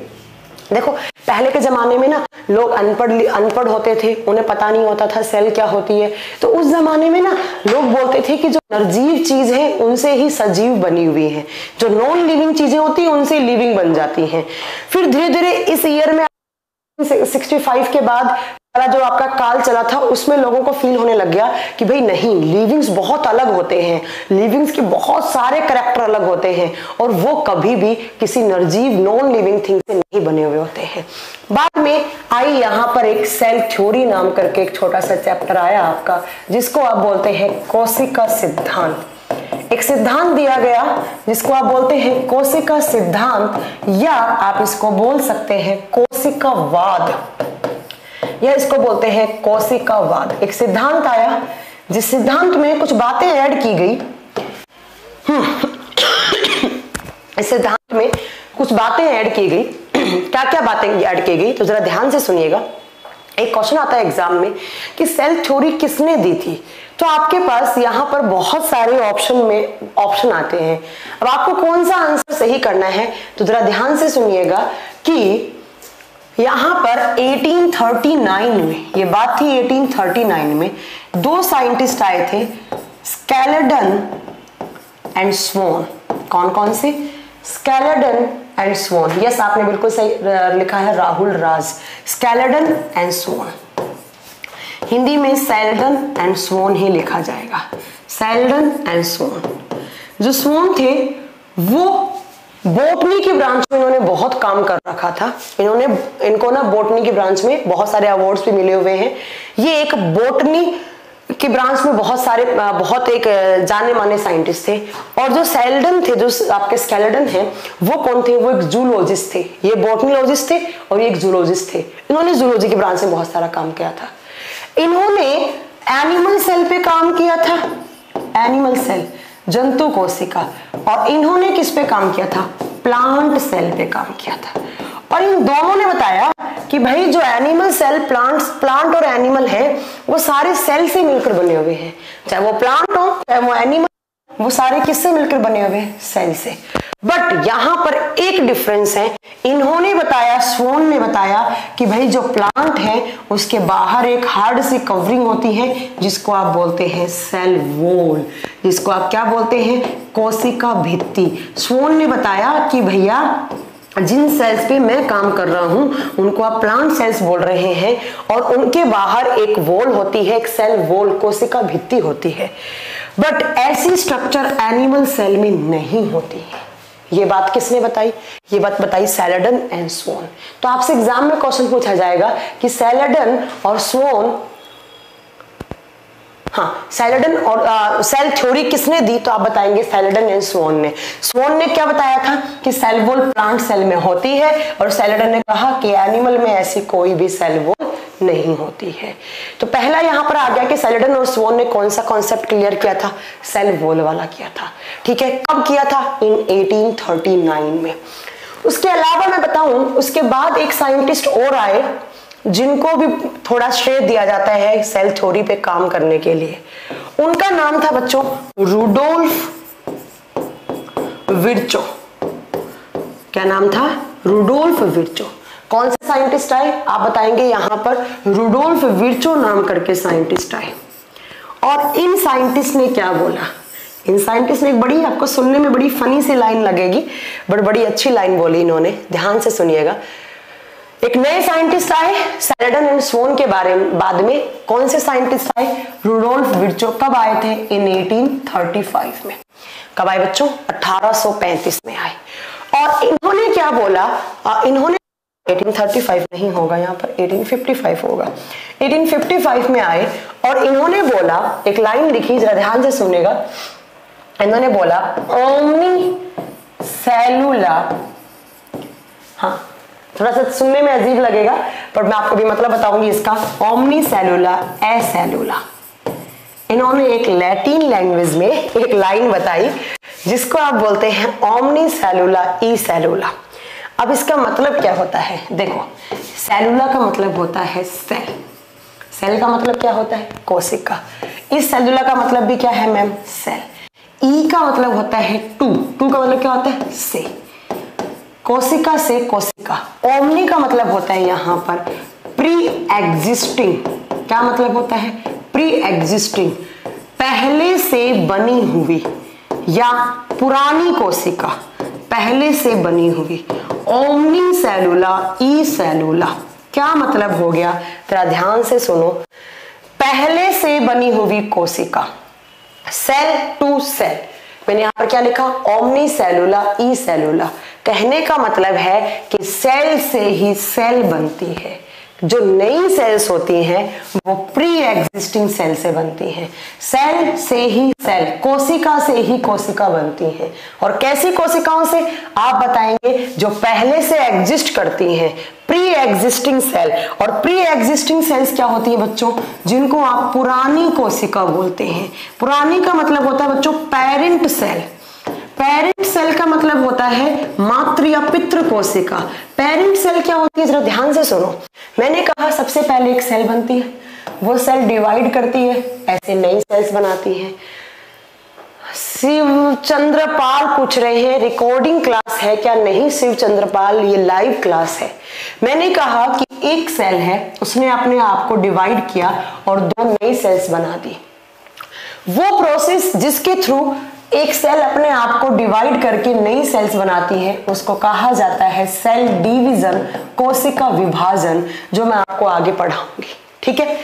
देखो, पहले के जमाने में ना लोग अनपढ़ अनपढ़ होते थे, उन्हें पता नहीं होता था सेल क्या होती है। तो उस जमाने में ना लोग बोलते थे कि जो निर्जीव चीज़ है, उनसे ही सजीव बनी हुई है। जो नॉन लिविंग चीज़ें होती है, उनसे लिविंग बन जाती हैं। फिर धीरे धीरे इस ईयर में 65 के बाद वाला जो आपका काल चला था, उसमें लोगों को फील होने लग गया कि भाई नहीं लिविंग्स बहुत अलग होते हैं। लिविंग्स के बहुत सारे करेक्टर अलग होते हैं और वो कभी भी किसी निर्जीव नॉन लिविंग थिंग से नहीं बने हुए होते हैं। बाद में आई यहाँ पर एक सेल थ्योरी नाम करके एक छोटा सा चैप्टर आया आपका, जिसको आप बोलते हैं कोशिका सिद्धांत। एक सिद्धांत दिया गया, जिसको आप बोलते हैं कोशिका सिद्धांत, या आप इसको बोल सकते हैं कोशिकावाद या इसको बोलते हैं कौशिकावाद। एक सिद्धांत आया, जिस सिद्धांत में कुछ बातें ऐड की गई। हम्म। इस सिद्धांत में कुछ बातें ऐड की गई। क्या क्या बातें ऐड की गई तो जरा ध्यान से सुनिएगा। एक क्वेश्चन आता है एग्ज़ाम में कि सेल थ्योरी किसने दी थी? तो आपके पास यहाँ पर बहुत सारे ऑप्शन में, ऑप्शन आते हैं। अब आपको कौन सा आंसर सही करना है तो जरा ध्यान से सुनिएगा कि यहाँ पर 1839 में, ये बात थी 1839 में, दो साइंटिस्ट आए थे स्केलेडन एंड स्वोन कौन कौन से? स्केलेडन एंड स्वोन यस आपने बिल्कुल सही लिखा है Rahul Raj. Schleiden and Schwann Hindi में सैलडन एंड स्वोन ही लिखा जाएगा। सैलडन एंड स्वोन जो स्वोन थे, वो बोटनी की ब्रांच में इन्होंने बहुत काम कर रखा था। इन्होंने, इनको ना बोटनी की ब्रांच में बहुत सारे अवार्ड्स भी मिले हुए हैं। ये एक बोटनी की ब्रांच में बहुत सारे बहुत एक जाने माने साइंटिस्ट थे। और जो सेल्डन थे, जो आपके स्केलेडन हैं, वो कौन थे? वो एक जूलॉजिस्ट थे। ये बोटनीलॉजिस्ट थे और ये एक जूलॉजिस्ट थे। इन्होंने जूलॉजी की ब्रांच में बहुत सारा काम किया था। इन्होंने एनिमल सेल पे काम किया था। एनिमल सेल जंतु कोशिका। और इन्होंने किस पे काम किया था? प्लांट सेल पे काम किया था। और इन दोनों ने बताया कि भाई जो एनिमल सेल प्लांट्स प्लांट और एनिमल है, वो सारे सेल से मिलकर बने हुए हैं। चाहे वो प्लांट हो, चाहे वो एनिमल वो सारे किससे मिलकर बने हुए हैं? सेल से। बट यहाँ पर एक डिफरेंस है। इन्होंने बताया स्वोन ने बताया कि भाई जो प्लांट है, उसके बाहर एक हार्ड सी कवरिंग होती है, जिसको आप बोलते हैं सेल वोल जिसको आप क्या बोलते हैं? कोशिका भित्ति। स्वोन ने बताया कि भैया, जिन सेल्स पे मैं काम कर रहा हूँ, उनको आप प्लांट सेल्स बोल रहे हैं और उनके बाहर एक वोल होती है, एक सेल वॉल कोशिका भित्ति होती है। बट ऐसी स्ट्रक्चर एनिमल सेल में नहीं होती है। ये बात किसने बताई? ये बात बताई सैलडन एंड स्वोन तो आपसे एग्ज़ाम में क्वेश्चन पूछा जाएगा कि सैलडन और स्वोन हाँ सैलडन और सेल थ्योरी किसने दी? तो आप बताएँगे सैलडन एंड स्वोन ने। स्वोन ने क्या बताया था कि सेल वॉल प्लांट सेल में होती है और सैलडन ने कहा कि एनिमल में ऐसी कोई भी सेल वॉल नहीं होती है। तो पहला यहाँ पर आ गया कि सैलडन और स्वोन ने कौन सा कॉन्सेप्ट क्लियर किया था? सेल वॉल वाला किया था। ठीक है, कब किया था? इन 1839 में। उसके अलावा मैं बताऊँ, उसके बाद एक साइंटिस्ट और आए जिनको भी थोड़ा श्रेय दिया जाता है सेल थ्योरी पे काम करने के लिए। उनका नाम था बच्चों रूडोल्फ विर्चो। क्या नाम था? Rudolf Virchow. कौन से साइंटिस्ट आए? आप बताएँगे यहाँ पर रूडोल्फ विर्चो नाम करके साइंटिस्ट आए। और इन साइंटिस्ट ने क्या बोला? इन साइंटिस्ट ने एक बड़ी, आपको सुनने में बड़ी फनी सी लाइन लगेगी, बट बड़ी अच्छी लाइन बोली इन्होंने। ध्यान से सुनिएगा। एक नए साइंटिस्ट आए सैलडन एंड स्वोन के बारे में, बाद में कौन से साइंटिस्ट आए? रूडोल्फ विर्चो कब आए थे? इन 1835 में। कब आए बच्चों? 1835 में आए। और इन्होंने क्या बोला? इन्होंने 1835 नहीं होगा यहाँ पर 1855 होगा। 1855 में आए और इन्होंने बोला, एक लाइन लिखी, जरा ध्यान से सुनेगा। इन्होंने बोला ओमनी सेलुला हाँ थोड़ा सा सुनने में अजीब लगेगा, पर मैं आपको भी मतलब बताऊँगी इसका ओमनी सेलुला ए सेलुला इन्होंने एक लैटिन लैंग्वेज में एक लाइन बताई, जिसको आप बोलते हैं ओमनी सेलुला ई सेलुला अब इसका मतलब क्या होता है? देखो सेलुला का मतलब होता है सेल सेल का मतलब क्या होता है? कोशिका। इस सेलुला का मतलब भी क्या है मैम सेल ई का मतलब होता है टू टू का मतलब क्या होता है? से कोशिका से कोशिका। ओमनी का मतलब होता है यहाँ पर प्री एग्जिस्टिंग क्या मतलब होता है? प्री एग्जिस्टिंग पहले से बनी हुई या पुरानी कोशिका, पहले से बनी हुई। ओमनी सेलुला, ई सेलुला। क्या मतलब हो गया? तेरा ध्यान से सुनो। पहले से बनी हुई कोशिका सेल टू सेल मैंने यहाँ पर क्या लिखा? ओमनी सेलुला, ई सेलुला। कहने का मतलब है कि सेल से ही सेल बनती है। जो नई सेल्स होती हैं, वो प्री एग्जिस्टिंग सेल से बनती हैं। सेल से ही सेल, कोशिका से ही कोशिका बनती हैं। और कैसी कोशिकाओं से? आप बताएँगे, जो पहले से एग्जिस्ट करती हैं प्री एग्जिस्टिंग सेल और प्री एग्जिस्टिंग सेल्स क्या होती है बच्चों? जिनको आप पुरानी कोशिका बोलते हैं। पुरानी का मतलब होता है बच्चों पेरेंट सेल पेरेंट सेल का मतलब होता है मातृ या पितृ कोशिका। पेरेंट सेल क्या होती है? जरा ध्यान से सुनो। मैंने कहा, सबसे पहले एक सेल बनती है। वो सेल डिवाइड करती है, ऐसे नई सेल्स बनाती है। शिव चंद्रपाल पूछ रहे हैं रिकॉर्डिंग क्लास है क्या? नहीं शिव चंद्रपाल ये लाइव क्लास है। मैंने कहा कि एक सेल है, उसने अपने आप को डिवाइड किया और दो नई सेल्स बना दी। वो प्रोसेस जिसके थ्रू एक सेल अपने आप को डिवाइड करके नई सेल्स बनाती है, उसको कहा जाता है सेल डिवीज़न कोशिका विभाजन, जो मैं आपको आगे पढ़ाऊँगी। ठीक है?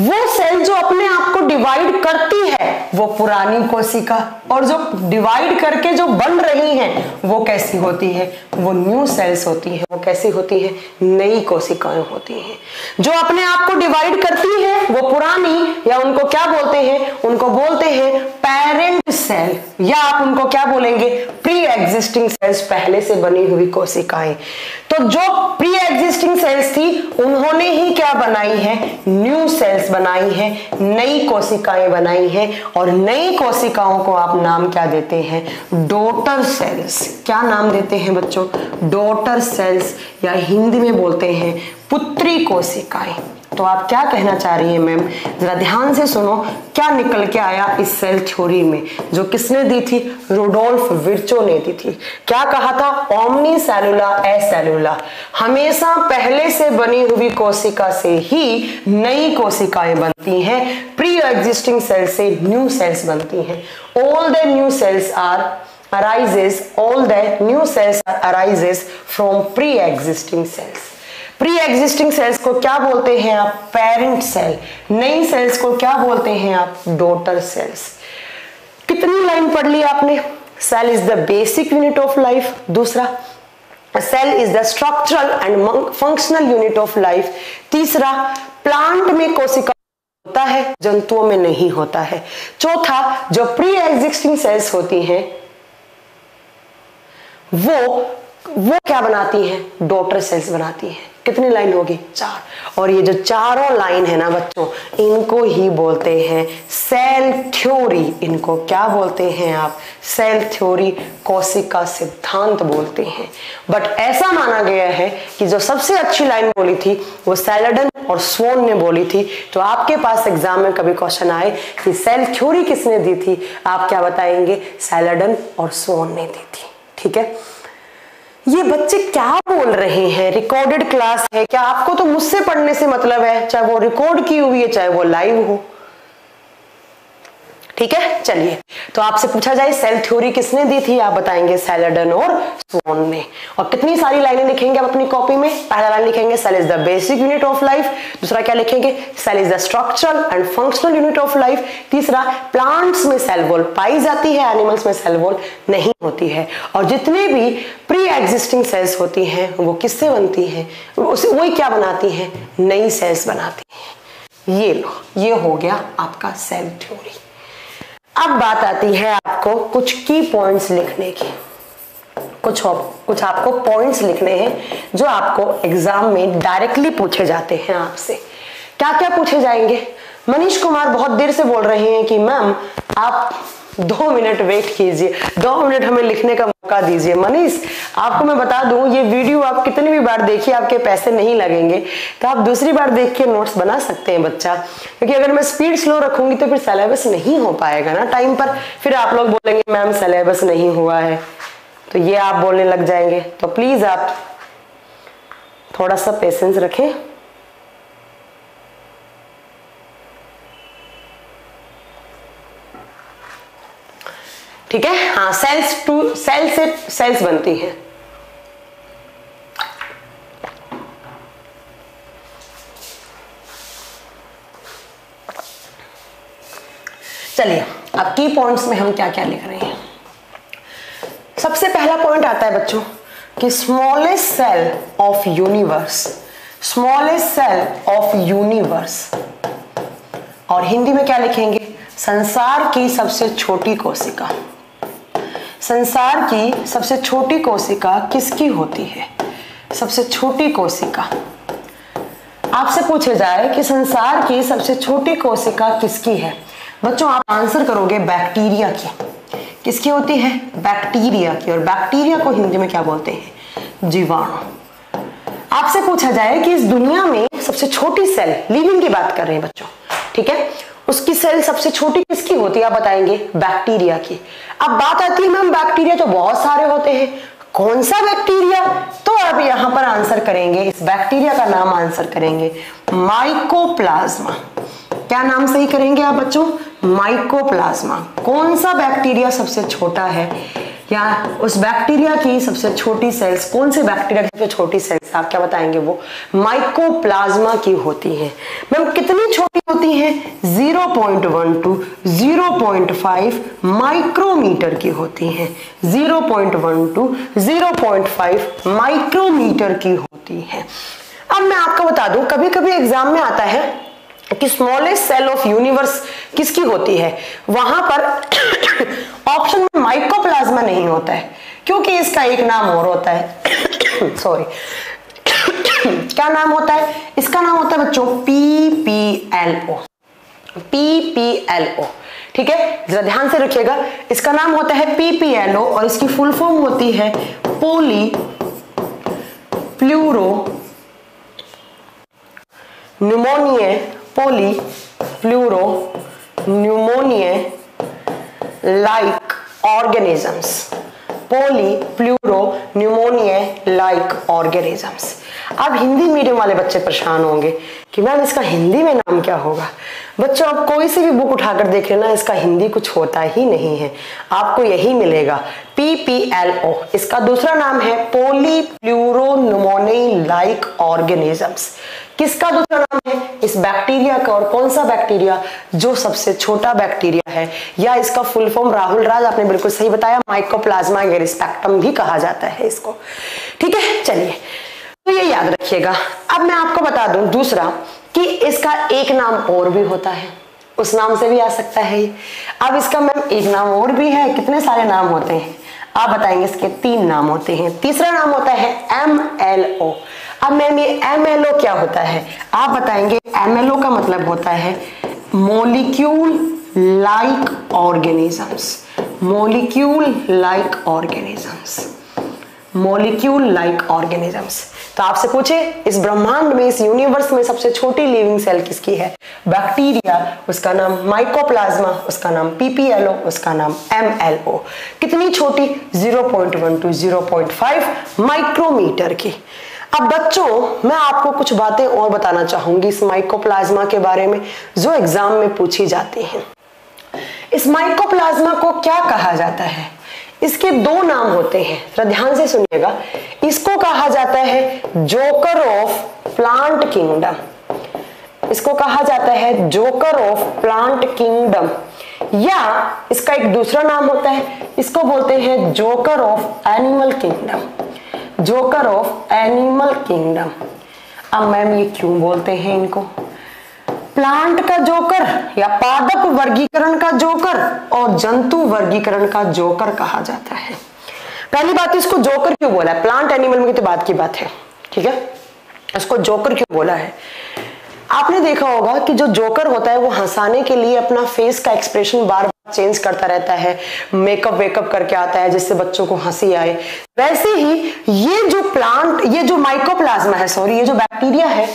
वो सेल जो अपने आप को डिवाइड करती है, वो पुरानी कोशिका और जो डिवाइड करके जो बन रही है, वो कैसी होती है? वो न्यू सेल्स होती है, वो कैसी होती है? नई कोशिकाएँ होती हैं। जो अपने आप को डिवाइड करती है, वो पुरानी या उनको क्या बोलते हैं? उनको बोलते हैं पेरेंट सेल या आप उनको क्या बोलेंगे? प्री एग्जिस्टिंग सेल्स पहले से बनी हुई कोशिकाएँ। तो जो प्री एग्जिस्टिंग सेल्स थी, उन्होंने ही क्या बनाई है? न्यू सेल्स बनाई हैं, नई कोशिकाएँ बनाई हैं और नई कोशिकाओं को आप नाम क्या देते हैं? डोटर सेल्स क्या नाम देते हैं बच्चों? डोटर सेल्स या हिंदी में बोलते हैं पुत्री कोशिकाएँ। तो आप क्या कहना चाह रही हैं, मैम? जरा ध्यान से सुनो, क्या निकल के आया इस सेल थ्योरी में, जो किसने दी थी? रोडोल्फ विर्चो ने दी थी। क्या कहा था? ओमनी सेलुला ए सेलुला हमेशा पहले से बनी हुई कोशिका से ही नई कोशिकाएँ बनती हैं। प्री एग्जिस्टिंग सेल से न्यू सेल्स बनती हैं। All the new cells are arises, all the new cells arises from pre-existing cells pre existing cells को क्या बोलते हैं आप? पेरेंट सेल नई सेल्स को क्या बोलते हैं आप? डॉटर सेल्स कितनी लाइन पढ़ ली आपने? Cell is the basic unit of life दूसरा cell is the structural and functional unit of life तीसरा प्लांट में कोशिका होता है, जंतुओं में नहीं होता है। चौथा, जो प्री एग्जिस्टिंग सेल्स होती हैं, वो वो क्या बनाती हैं? डॉटर सेल्स बनाती हैं। कितनी लाइन होगी? चार। और ये जो चारों लाइन है ना बच्चों, इनको ही बोलते हैं सेल थ्योरी इनको क्या बोलते हैं आप? सेल थ्योरी कोशिका सिद्धांत बोलते हैं। बट ऐसा माना गया है कि जो सबसे अच्छी लाइन बोली थी, वो सैलडन और स्वोन ने बोली थी। तो आपके पास एग्ज़ाम में कभी क्वेश्चन आए कि सेल थ्योरी किसने दी थी? आप क्या बताएँगे? सैलडन और स्वोन ने दी थी। ठीक है? ये बच्चे क्या बोल रहे हैं? रिकॉर्डेड क्लास है क्या? आपको तो मुझसे पढ़ने से मतलब है, चाहे वो रिकॉर्ड की हुई है, चाहे वो लाइव हो। ठीक है? चलिए। तो आपसे पूछा जाए सेल थ्योरी किसने दी थी? आप बताएँगे सेलेडन और स्वोन ने। और कितनी सारी लाइनें लिखेंगे आप अपनी कॉपी में? पहला लाइन लिखेंगे cell is the basic unit of life दूसरा क्या लिखेंगे? Cell is the structural and functional unit of life तीसरा प्लांट्स में सेल वॉल पाई जाती है एनिमल्स में सेल वॉल नहीं होती है। और जितने भी प्री एग्जिस्टिंग सेल्स होती हैं, वो किससे बनती हैं? उसे, वही क्या बनाती हैं? नई सेल्स बनाती हैं। ये लो, ये हो गया आपका सेल थ्योरी अब बात आती है आपको कुछ की पॉइंट्स लिखने की। कुछ कुछ आपको पॉइंट्स लिखने हैं जो आपको एग्ज़ाम में डायरेक्टली पूछे जाते हैं आपसे। क्या क्या पूछे जाएँगे? मनीष कुमार बहुत देर से बोल रहे हैं कि, मैम, आप दो मिनट वेट कीजिए। दो मिनट हमें लिखने का मौका दीजिए। मनीष, आपको मैं बता दूँ, ये वीडियो आप कितनी भी बार देखिए, आपके पैसे नहीं लगेंगे। तो आप दूसरी बार देख के नोट्स बना सकते हैं बच्चा। क्योंकि अगर मैं स्पीड स्लो रखूँगी तो फिर सिलेबस नहीं हो पाएगा ना टाइम पर। फिर आप लोग बोलेंगे मैम सिलेबस नहीं हुआ है। तो ये आप बोलने लग जाएँगे। तो प्लीज़ आप थोड़ा सा पेशेंस रखें। ठीक है? हाँ सेल्स टू सेल से सेल्स बनती है। चलिए, अब की पॉइंट्स में हम क्या क्या लिख रहे हैं? सबसे पहला पॉइंट आता है बच्चों, कि smallest cell of universe smallest cell of universe और हिंदी में क्या लिखेंगे? संसार की सबसे छोटी कोशिका। संसार की सबसे छोटी कोशिका किसकी होती है? सबसे छोटी कोशिका। आपसे पूछे जाए कि संसार की सबसे छोटी कोशिका किसकी है? बच्चों, आप आंसर करोगे बैक्टीरिया की। किसकी होती है? बैक्टीरिया की। और बैक्टीरिया को हिंदी में क्या बोलते हैं? जीवाणु। आपसे पूछा जाए कि इस दुनिया में सबसे छोटी सेल, लिविंग की बात कर रहे हैं बच्चों, ठीक है? उसकी सेल सबसे छोटी किसकी होती है, आप बताएँगे? बैक्टीरिया की। अब बात आती है मैम, बैक्टीरिया तो बहुत सारे होते हैं। कौन सा बैक्टीरिया? तो अब यहाँ पर आंसर करेंगे, इस बैक्टीरिया का नाम आंसर करेंगे, माइकोप्लाज्मा। क्या नाम सही करेंगे आप बच्चों? माइकोप्लाज्मा। कौन सा बैक्टीरिया सबसे छोटा है? या उस बैक्टीरिया की सबसे छोटी सेल्स कौन से बैक्टीरिया की सबसे छोटी सेल्स आप क्या बताएँगे वो? माइकोप्लाज्मा की होती है। मैम, कितनी छोटी होती है? 0.1 टू 0.5 माइक्रोमीटर की होती है। 0.1 टू 0.5 माइक्रोमीटर की होती है। अब मैं आपको बता दूँ कभी कभी एग्ज़ाम में आता है कि स्मॉलेस्ट सेल ऑफ़ यूनिवर्स किसकी होती है? वहाँ पर ऑप्शन में माइकोप्लाज्मा नहीं होता है, क्योंकि इसका एक नाम और होता है। सॉरी क्या नाम होता है? इसका नाम होता है बच्चों P P L O P P L O ठीक है? जरा ध्यान से रखिएगा। इसका नाम होता है पी पी एल ओ और इसकी फुल फॉर्म होती है poly pleuro pneumonia poly pleuro pneumonia like organisms poly pleuro pneumonia like organisms अब हिंदी मीडियम वाले बच्चे परेशान होंगे कि मैम इसका हिंदी में नाम क्या होगा? बच्चों, आप कोई सी भी बुक उठाकर देख लेना, इसका हिंदी कुछ होता ही नहीं है। आपको यही मिलेगा। पी पी एल ओ इसका दूसरा नाम है पोली प्लूरोनोमोनी लाइक ऑर्गेनिजम्स किसका दूसरा नाम है? इस बैक्टीरिया का। और कौन सा बैक्टीरिया? जो सबसे छोटा बैक्टीरिया है। या इसका फुल फॉर्म राहुल राज, आपने बिल्कुल सही बताया। माइकोप्लाज्मा गेरिस्पेक्टम भी कहा जाता है इसको। ठीक है, चलिए। तो ये याद रखिएगा। अब मैं आपको बता दूँ दूसरा, कि इसका एक नाम और भी होता है। उस नाम से भी आ सकता है अब इसका मैम एक नाम और भी है। कितने सारे नाम होते हैं? आप बताएँगे इसके तीन नाम होते हैं। तीसरा नाम होता है एम एल ओ अब मैम, ये एम क्या होता है? आप बताएँगे एम एल ओ का मतलब होता है molecule like organisms molecule like organisms molecule like organisms तो आपसे पूछे, इस ब्रह्मांड में, इस यूनिवर्स में सबसे छोटी लिविंग सेल किसकी है? बैक्टीरिया उसका नाम माइकोप्लाज्मा उसका नाम पीपीएलओ उसका नाम एमएलओ कितनी छोटी? 0.1 टू 0.5 माइक्रोमीटर की. अब बच्चों, मैं आपको कुछ बातें और बताना चाहूँगी इस माइकोप्लाज्मा के बारे में, जो एग्ज़ाम में पूछी जाती हैं। इस माइकोप्लाज्मा को क्या कहा जाता है? इसके दो नाम होते हैं। ध्यान से सुनिएगा। इसको कहा जाता है जोकर ऑफ़ प्लांट किंगडम इसको कहा जाता है जोकर ऑफ़ प्लांट किंगडम या इसका एक दूसरा नाम होता है। इसको बोलते हैं joker of animal kingdom joker of animal kingdom अब मैम ये क्यों बोलते हैं इनको? प्लांट का जोकर या पादप वर्गीकरण का जोकर और जंतु वर्गीकरण का जोकर कहा जाता है। पहली बात इसको जोकर क्यों बोला है? प्लांट एनिमल में तो बात की बात है? ठीक है? इसको जोकर क्यों बोला है? आपने देखा होगा कि जो जोकर होता है, वो हंसाने के लिए अपना फेस का एक्सप्रेशन बार बार चेंज करता रहता है। मेकअप वेकअप करके आता है, जिससे बच्चों को हँसी आए। वैसे ही ये जो प्लांट ये जो माइकोप्लाज्मा है सॉरी ये जो बैक्टीरिया है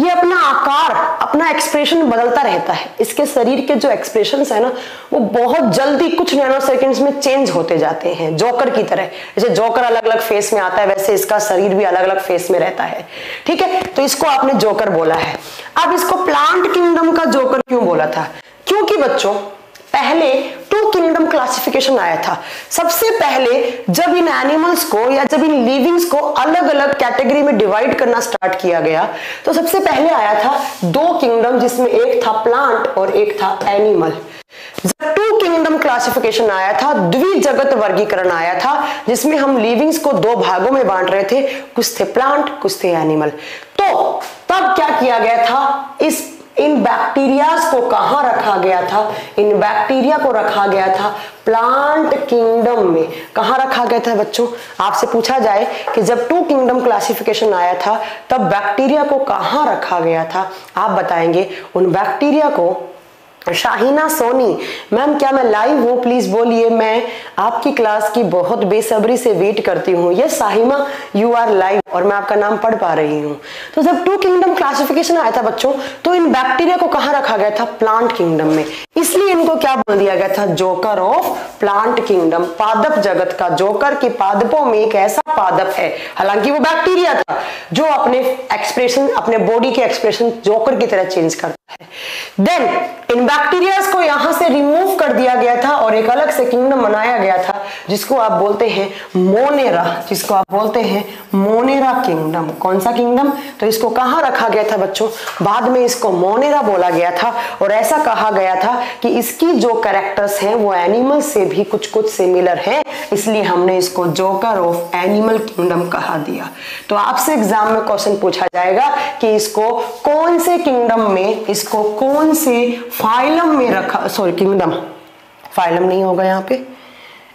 ये अपना आकार, अपना एक्सप्रेशन बदलता रहता है। इसके शरीर के जो एक्सप्रेशन है ना, वो बहुत जल्दी कुछ नैनो सेकेंड्स में चेंज होते जाते हैं। जोकर की तरह। जैसे जोकर अलग अलग फेस में आता है, वैसे इसका शरीर भी अलग अलग फेस में रहता है। ठीक है? तो इसको आपने जोकर बोला है। अब इसको प्लांट किंगडम का जोकर क्यों बोला था? क्योंकि बच्चों पहले टू किंगडम क्लासिफिकेशन आया था। सबसे पहले जब इन एनिमल्स को या जब इन लिविंग्स को अलग अलग कैटेगरी में डिवाइड करना स्टार्ट किया गया तो सबसे पहले आया था दो किंगडम जिसमें एक था प्लांट और एक था एनिमल जब टू किंगडम क्लासिफिकेशन आया था, द्विजगत वर्गीकरण आया था, जिसमें हम लिविंग्स को दो भागों में बांट रहे थे, कुछ थे प्लांट कुछ थे एनिमल तो तब क्या किया गया था? इस इन बैक्टीरियाज को कहा रखा गया था? इन बैक्टीरिया को रखा गया था प्लांट किंगडम में। कहा रखा गया था बच्चों? आपसे पूछा जाए कि जब टू किंगडम क्लासिफिकेशन आया था, तब बैक्टीरिया को कहाँ रखा गया था? आप बताएँगे, उन बैक्टीरिया को शाहीना, सोनी, मैम, क्या मैं लाइव हूँ? प्लीज़ बोलिए, मैं आपकी क्लास की बहुत बेसब्री से वेट करती हूँ। ये साहिमा यू आर लाइव और मैं आपका नाम पढ़ पा रही हूँ। तो जब टू किंगडम क्लासिफिकेशन आया था बच्चों तो इन बैक्टीरिया को कहाँ रखा गया था? प्लांट किंगडम में। इसलिए इनको क्या बोल दिया गया था? जोकर ऑफ़ प्लांट किंगडम पादप जगत का जोकर के पादपों में एक ऐसा पादप है। हालाँकि वो बैक्टीरिया था, जो अपने एक्सप्रेशन अपने बॉडी के एक्सप्रेशन जोकर की तरह चेंज करता देन इन बैक्टीरियाज को यहाँ से रिमूव कर दिया गया था और एक अलग से किंगडम बनाया गया था, जिसको आप बोलते हैं मोनेरा जिसको आप बोलते हैं मोनेरा किंगडम कौन सा किंगडम तो इसको कहाँ रखा गया था बच्चों? बाद में इसको मोनेरा बोला गया था और ऐसा कहा गया था कि इसकी जो कैरेक्टर्स हैं, वो एनिमल से भी कुछ कुछ सिमिलर हैं, इसलिए हमने इसको जोकर ऑफ़ एनिमल किंगडम कहा दिया। तो आपसे एग्ज़ाम में क्वेश्चन पूछा जाएगा कि इसको कौन से किंगडम में इसको कौन से फाइलम में रखा सॉरी किंगडम फाइलम नहीं होगा यहाँ पे.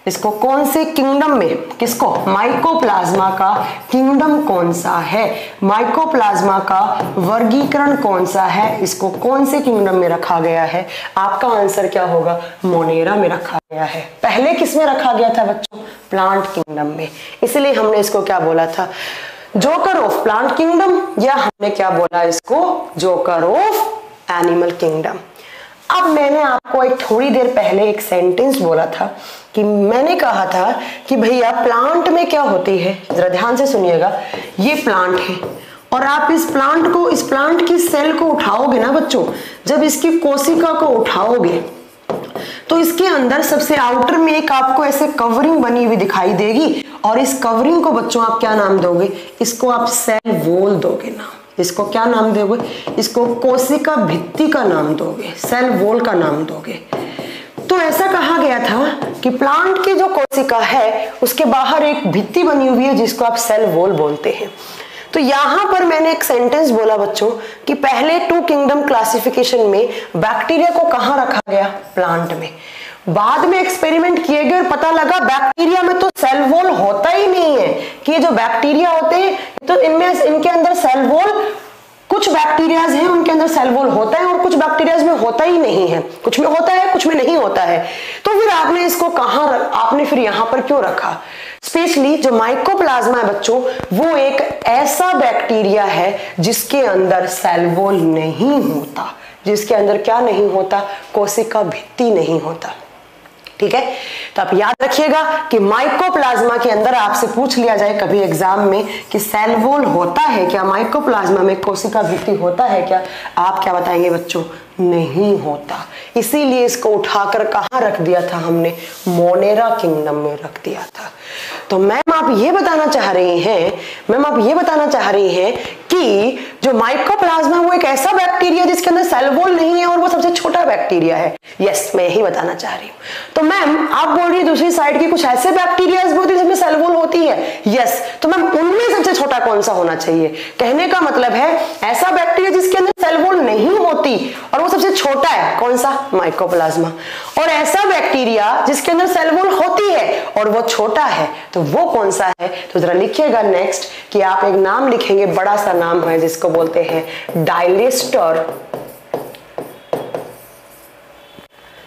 इसको कौन से किंगडम में, किसको? माइकोप्लाज्मा का किंगडम कौन सा है? माइकोप्लाज्मा का वर्गीकरण कौन सा है? इसको कौन से किंगडम में रखा गया है? आपका आंसर क्या होगा? मोनेरा में रखा गया है. पहले किसमें रखा गया था बच्चों? प्लांट किंगडम में. इसलिए हमने इसको क्या बोला था? जोकर ऑफ़ प्लांट किंगडम या हमने क्या बोला इसको? जोकर ऑफ़ एनिमल किंगडम अब मैंने आपको एक थोड़ी देर पहले एक सेंटेंस बोला था कि मैंने कहा था कि भैया प्लांट में क्या होती है? जरा ध्यान से सुनिएगा। ये प्लांट है। और आप इस प्लांट को, इस प्लांट की सेल को उठाओगे ना बच्चों, जब इसकी कोशिका को उठाओगे तो इसके अंदर सबसे आउटर में एक आपको ऐसे कवरिंग बनी हुई दिखाई देगी। और इस कवरिंग को बच्चों आप क्या नाम दोगे? इसको आप सेल वोल दोगे नाम इसको क्या नाम दोगे? इसको कोशिका भित्ति का नाम दोगे, सेल वोल का नाम दोगे। तो ऐसा कहा गया था कि प्लांट की जो कोशिका है, उसके बाहर एक भित्ति बनी हुई है जिसको आप सेल वोल बोलते हैं। तो यहाँ पर मैंने एक सेंटेंस बोला बच्चों कि पहले टू किंगडम क्लासिफिकेशन में बैक्टीरिया को कहाँ रखा गया? प्लांट में। बाद में एक्सपेरिमेंट किए गए और पता लगा बैक्टीरिया में तो सेल वॉल होता ही नहीं है। कि जो बैक्टीरिया होते हैं तो इनमें इनके अंदर सेल वॉल कुछ बैक्टीरियाज हैं, उनके अंदर सेल वॉल होता है और कुछ बैक्टीरियाज में होता ही नहीं है। कुछ में होता है, कुछ में नहीं होता है। तो फिर आपने इसको कहा आपने फिर यहाँ पर क्यों रखा? स्पेशली जो माइकोप्लाज्मा है बच्चों, वो एक ऐसा बैक्टीरिया है जिसके अंदर सेल वॉल नहीं होता। जिसके अंदर क्या नहीं होता? कोशिका भित्ति नहीं होता। ठीक है? तो आप याद रखिएगा कि माइकोप्लाज्मा के अंदर आपसे पूछ लिया जाए कभी एग्ज़ाम में कि सेलवोल होता है क्या? माइकोप्लाज्मा में कोशिका वृत्ति होता है क्या? आप क्या बताएँगे बच्चों? नहीं होता। इसीलिए इसको उठाकर कहा रख दिया था हमने? मोनेरा किंगडम में रख दिया था। तो मैम आप ये बताना चाह रही हैं, मैम आप ये बताना चाह रही हैं कि जो माइकोप्लाज्मा वो एक ऐसा बैक्टीरिया जिसके अंदर सेल वॉल नहीं है और वो सबसे छोटा बैक्टीरिया है। यस मैं यही बताना चाह रही हूँ। तो मैम, आप बोल रही है दूसरी साइड की कुछ ऐसे बैक्टीरिया जिसमें सेल वॉल होती है। यस तो मैम, उनमें सबसे छोटा कौन सा होना चाहिए? कहने का मतलब है, ऐसा बैक्टीरिया जिसके अंदर सेल वॉल नहीं होती और वो सबसे छोटा है, कौन सा? माइकोप्लाज्मा और ऐसा बैक्टीरिया जिसके अंदर सेल वॉल होती है और वो छोटा है तो वो कौन सा है? तो जरा लिखिएगा नेक्स्ट कि आप एक नाम लिखेंगे, बड़ा सा नाम है जिसको बोलते हैं, डायलिस्टर।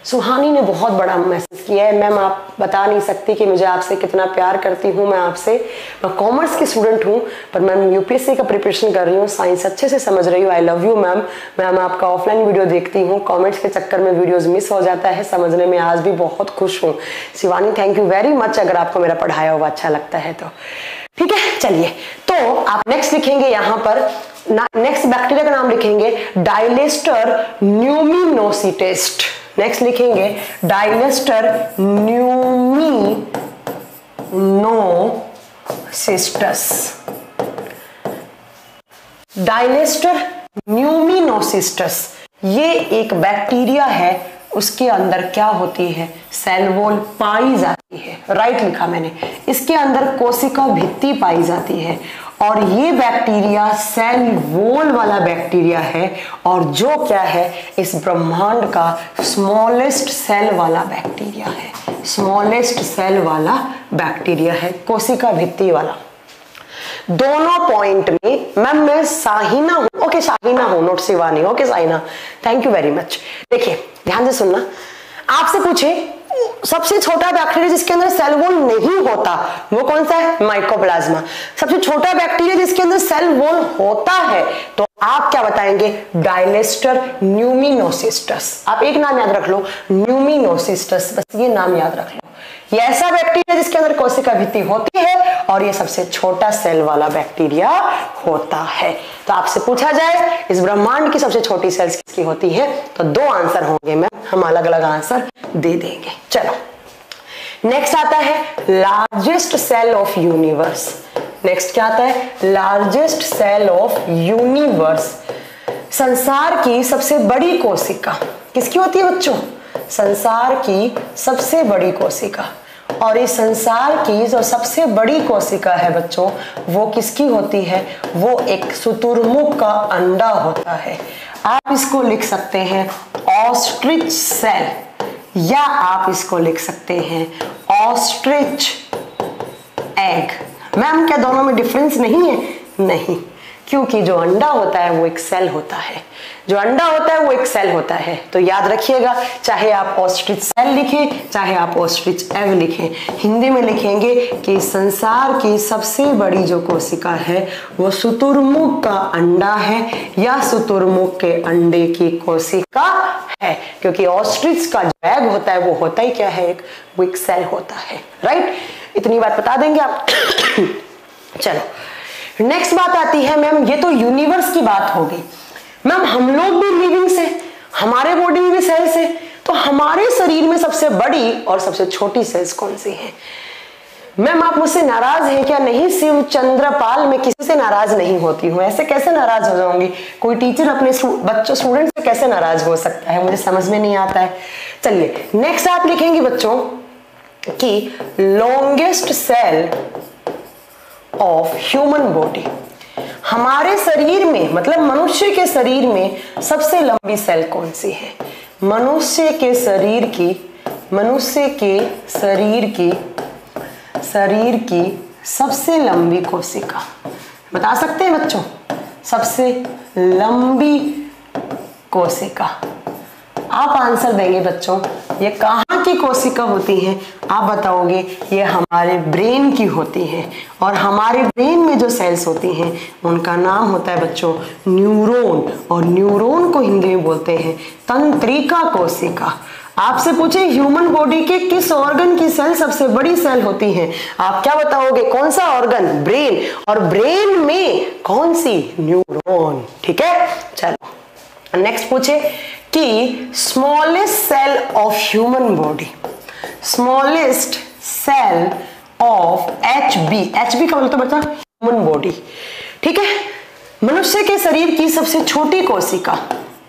सुहानी ने बहुत बड़ा मैसेज किया है। मैम, आप बता नहीं सकती कि मुझे आपसे कितना प्यार करती हूँ, मैं आपसे। मैं कॉमर्स की स्टूडेंट हूँ, पर मैम, यूपीएससी का प्रिपरेशन कर रही हूँ, साइंस अच्छे से समझ रही हूँ। I love you ma'am. Ma'am, आपका ऑफलाइन वीडियो देखती हूँ, कॉमेंट्स के चक्कर में वीडियोज़ मिस हो जाता है, समझने में आज भी बहुत खुश हूँ। Shivani thank you very much अगर आपको मेरा पढ़ाया हुआ अच्छा लगता है तो। ठीक है, चलिए। तो आप नेक्स्ट लिखेंगे यहाँ पर नेक्स्ट बैक्टीरिया का नाम लिखेंगे डायलेस्टर न्यूमिनोसिटेस्ट नेक्स्ट लिखेंगे डायलेस्टर न्यूमिनोसिस्टस डाइनेस्टर न्यूमिनोसिस्टस ये एक बैक्टीरिया है, उसके अंदर क्या होती है? सेल वॉल पाई जाती है। राइट लिखा मैंने। इसके अंदर कोशिका भित्ति पाई जाती है। और ये बैक्टीरिया सेल वॉल वाला बैक्टीरिया है और जो क्या है, इस ब्रह्मांड का स्मॉलेस्ट सेल वाला बैक्टीरिया है। स्मॉलेस्ट सेल वाला बैक्टीरिया है, कोशिका भित्ति वाला। दोनों पॉइंट में मैम मैं साहिना हूँ। ओके साहिना हूँ not Shivani. Okay Sahina thank you very much देखिए, ध्यान से सुनना। आपसे पूछे सबसे छोटा बैक्टीरिया जिसके अंदर सेल वॉल नहीं होता, वो कौन सा है? माइकोप्लाज्मा सबसे छोटा बैक्टीरिया जिसके अंदर सेल वॉल होता है तो आप क्या बताएँगे? डायलेस्टर न्यूमिनोसिस्टस आप एक नाम याद रख लो न्यूमिनोसिस्टस बस ये नाम याद रख लो। ये ऐसा बैक्टीरिया जिसके अंदर कोशिका भित्ति होती है और ये सबसे छोटा सेल वाला बैक्टीरिया होता है। तो आपसे पूछा जाए, इस ब्रह्मांड की सबसे छोटी सेल्स किसकी होती है? तो दो आंसर होंगे मैम, हम अलग अलग आंसर दे देंगे। चलो। नेक्स्ट आता है largest cell of universe next क्या आता है? लार्जेस्ट सेल ऑफ़ यूनिवर्स संसार की सबसे बड़ी कोशिका किसकी होती है बच्चों? संसार की सबसे बड़ी कोशिका। और इस संसार की जो सबसे बड़ी कोशिका है बच्चों, वो किसकी होती है? वो एक सुतुरमुख का अंडा होता है। आप इसको लिख सकते हैं ऑस्ट्रिच सेल। या आप इसको लिख सकते हैं ऑस्ट्रिच एग। मैम, क्या दोनों में डिफरेंस नहीं है? नहीं। क्योंकि जो अंडा होता है वो एक सेल होता है। जो अंडा होता है वो एक सेल होता है। तो याद रखिएगा, चाहे आप ऑस्ट्रिच सेल लिखें, चाहे आप ऑस्ट्रिच एग लिखें, हिंदी में लिखेंगे कि संसार की सबसे बड़ी जो कोशिका है, वो सुतुरमुख का अंडा है, या सुतुरमुख के अंडे की कोशिका है। क्योंकि ऑस्ट्रिच का जो एग होता है, वो होता ही क्या है? एक वो एक सेल होता है। राइट इतनी बात बता देंगे आप। चलो। नेक्स्ट बात आती है, मैम, ये तो यूनिवर्स की बात होगी मैम, हम लोग भी लिविंग से, हमारे बॉडी में भी सेल्स है तो हमारे शरीर में सबसे बड़ी और सबसे छोटी सेल्स कौन सी है? मैम, आप मुझसे नाराज़ हैं क्या? नहीं, शिव चंद्रपाल, मैं किसी से नाराज़ नहीं होती हूँ। ऐसे कैसे नाराज़ हो जाऊँगी? कोई टीचर अपने बच्चों स्टूडेंट से कैसे नाराज़ हो सकता है? मुझे समझ में नहीं आता है। चलिए नेक्स्ट आप लिखेंगे बच्चों कि longest cell of human body हमारे शरीर में मतलब मनुष्य के शरीर में सबसे लंबी सेल कौन सी है? मनुष्य के शरीर की, मनुष्य के शरीर की शरीर की सबसे लंबी कोशिका। बता सकते हैं बच्चों? सबसे लंबी कोशिका। आप आंसर देंगे बच्चों। ये कहाँ की कोशिका होती है? आप बताओगे, ये हमारे ब्रेन की होती है और हमारे ब्रेन में जो सेल्स होती हैं, उनका नाम होता है बच्चों न्यूरॉन और न्यूरॉन को हिंदी में बोलते हैं तंत्रिका कोशिका। आपसे पूछे ह्यूमन बॉडी के किस ऑर्गन की सेल सबसे बड़ी सेल होती है? आप क्या बताओगे, कौन सा ऑर्गन ब्रेन और ब्रेन में कौन सी न्यूरॉन ठीक है? चलो नेक्स्ट पूछे। कि smallest cell of human body smallest cell of H B H B का मतलब बता ह्यूमन बॉडी ठीक है? मनुष्य के शरीर की सबसे छोटी कोशिका,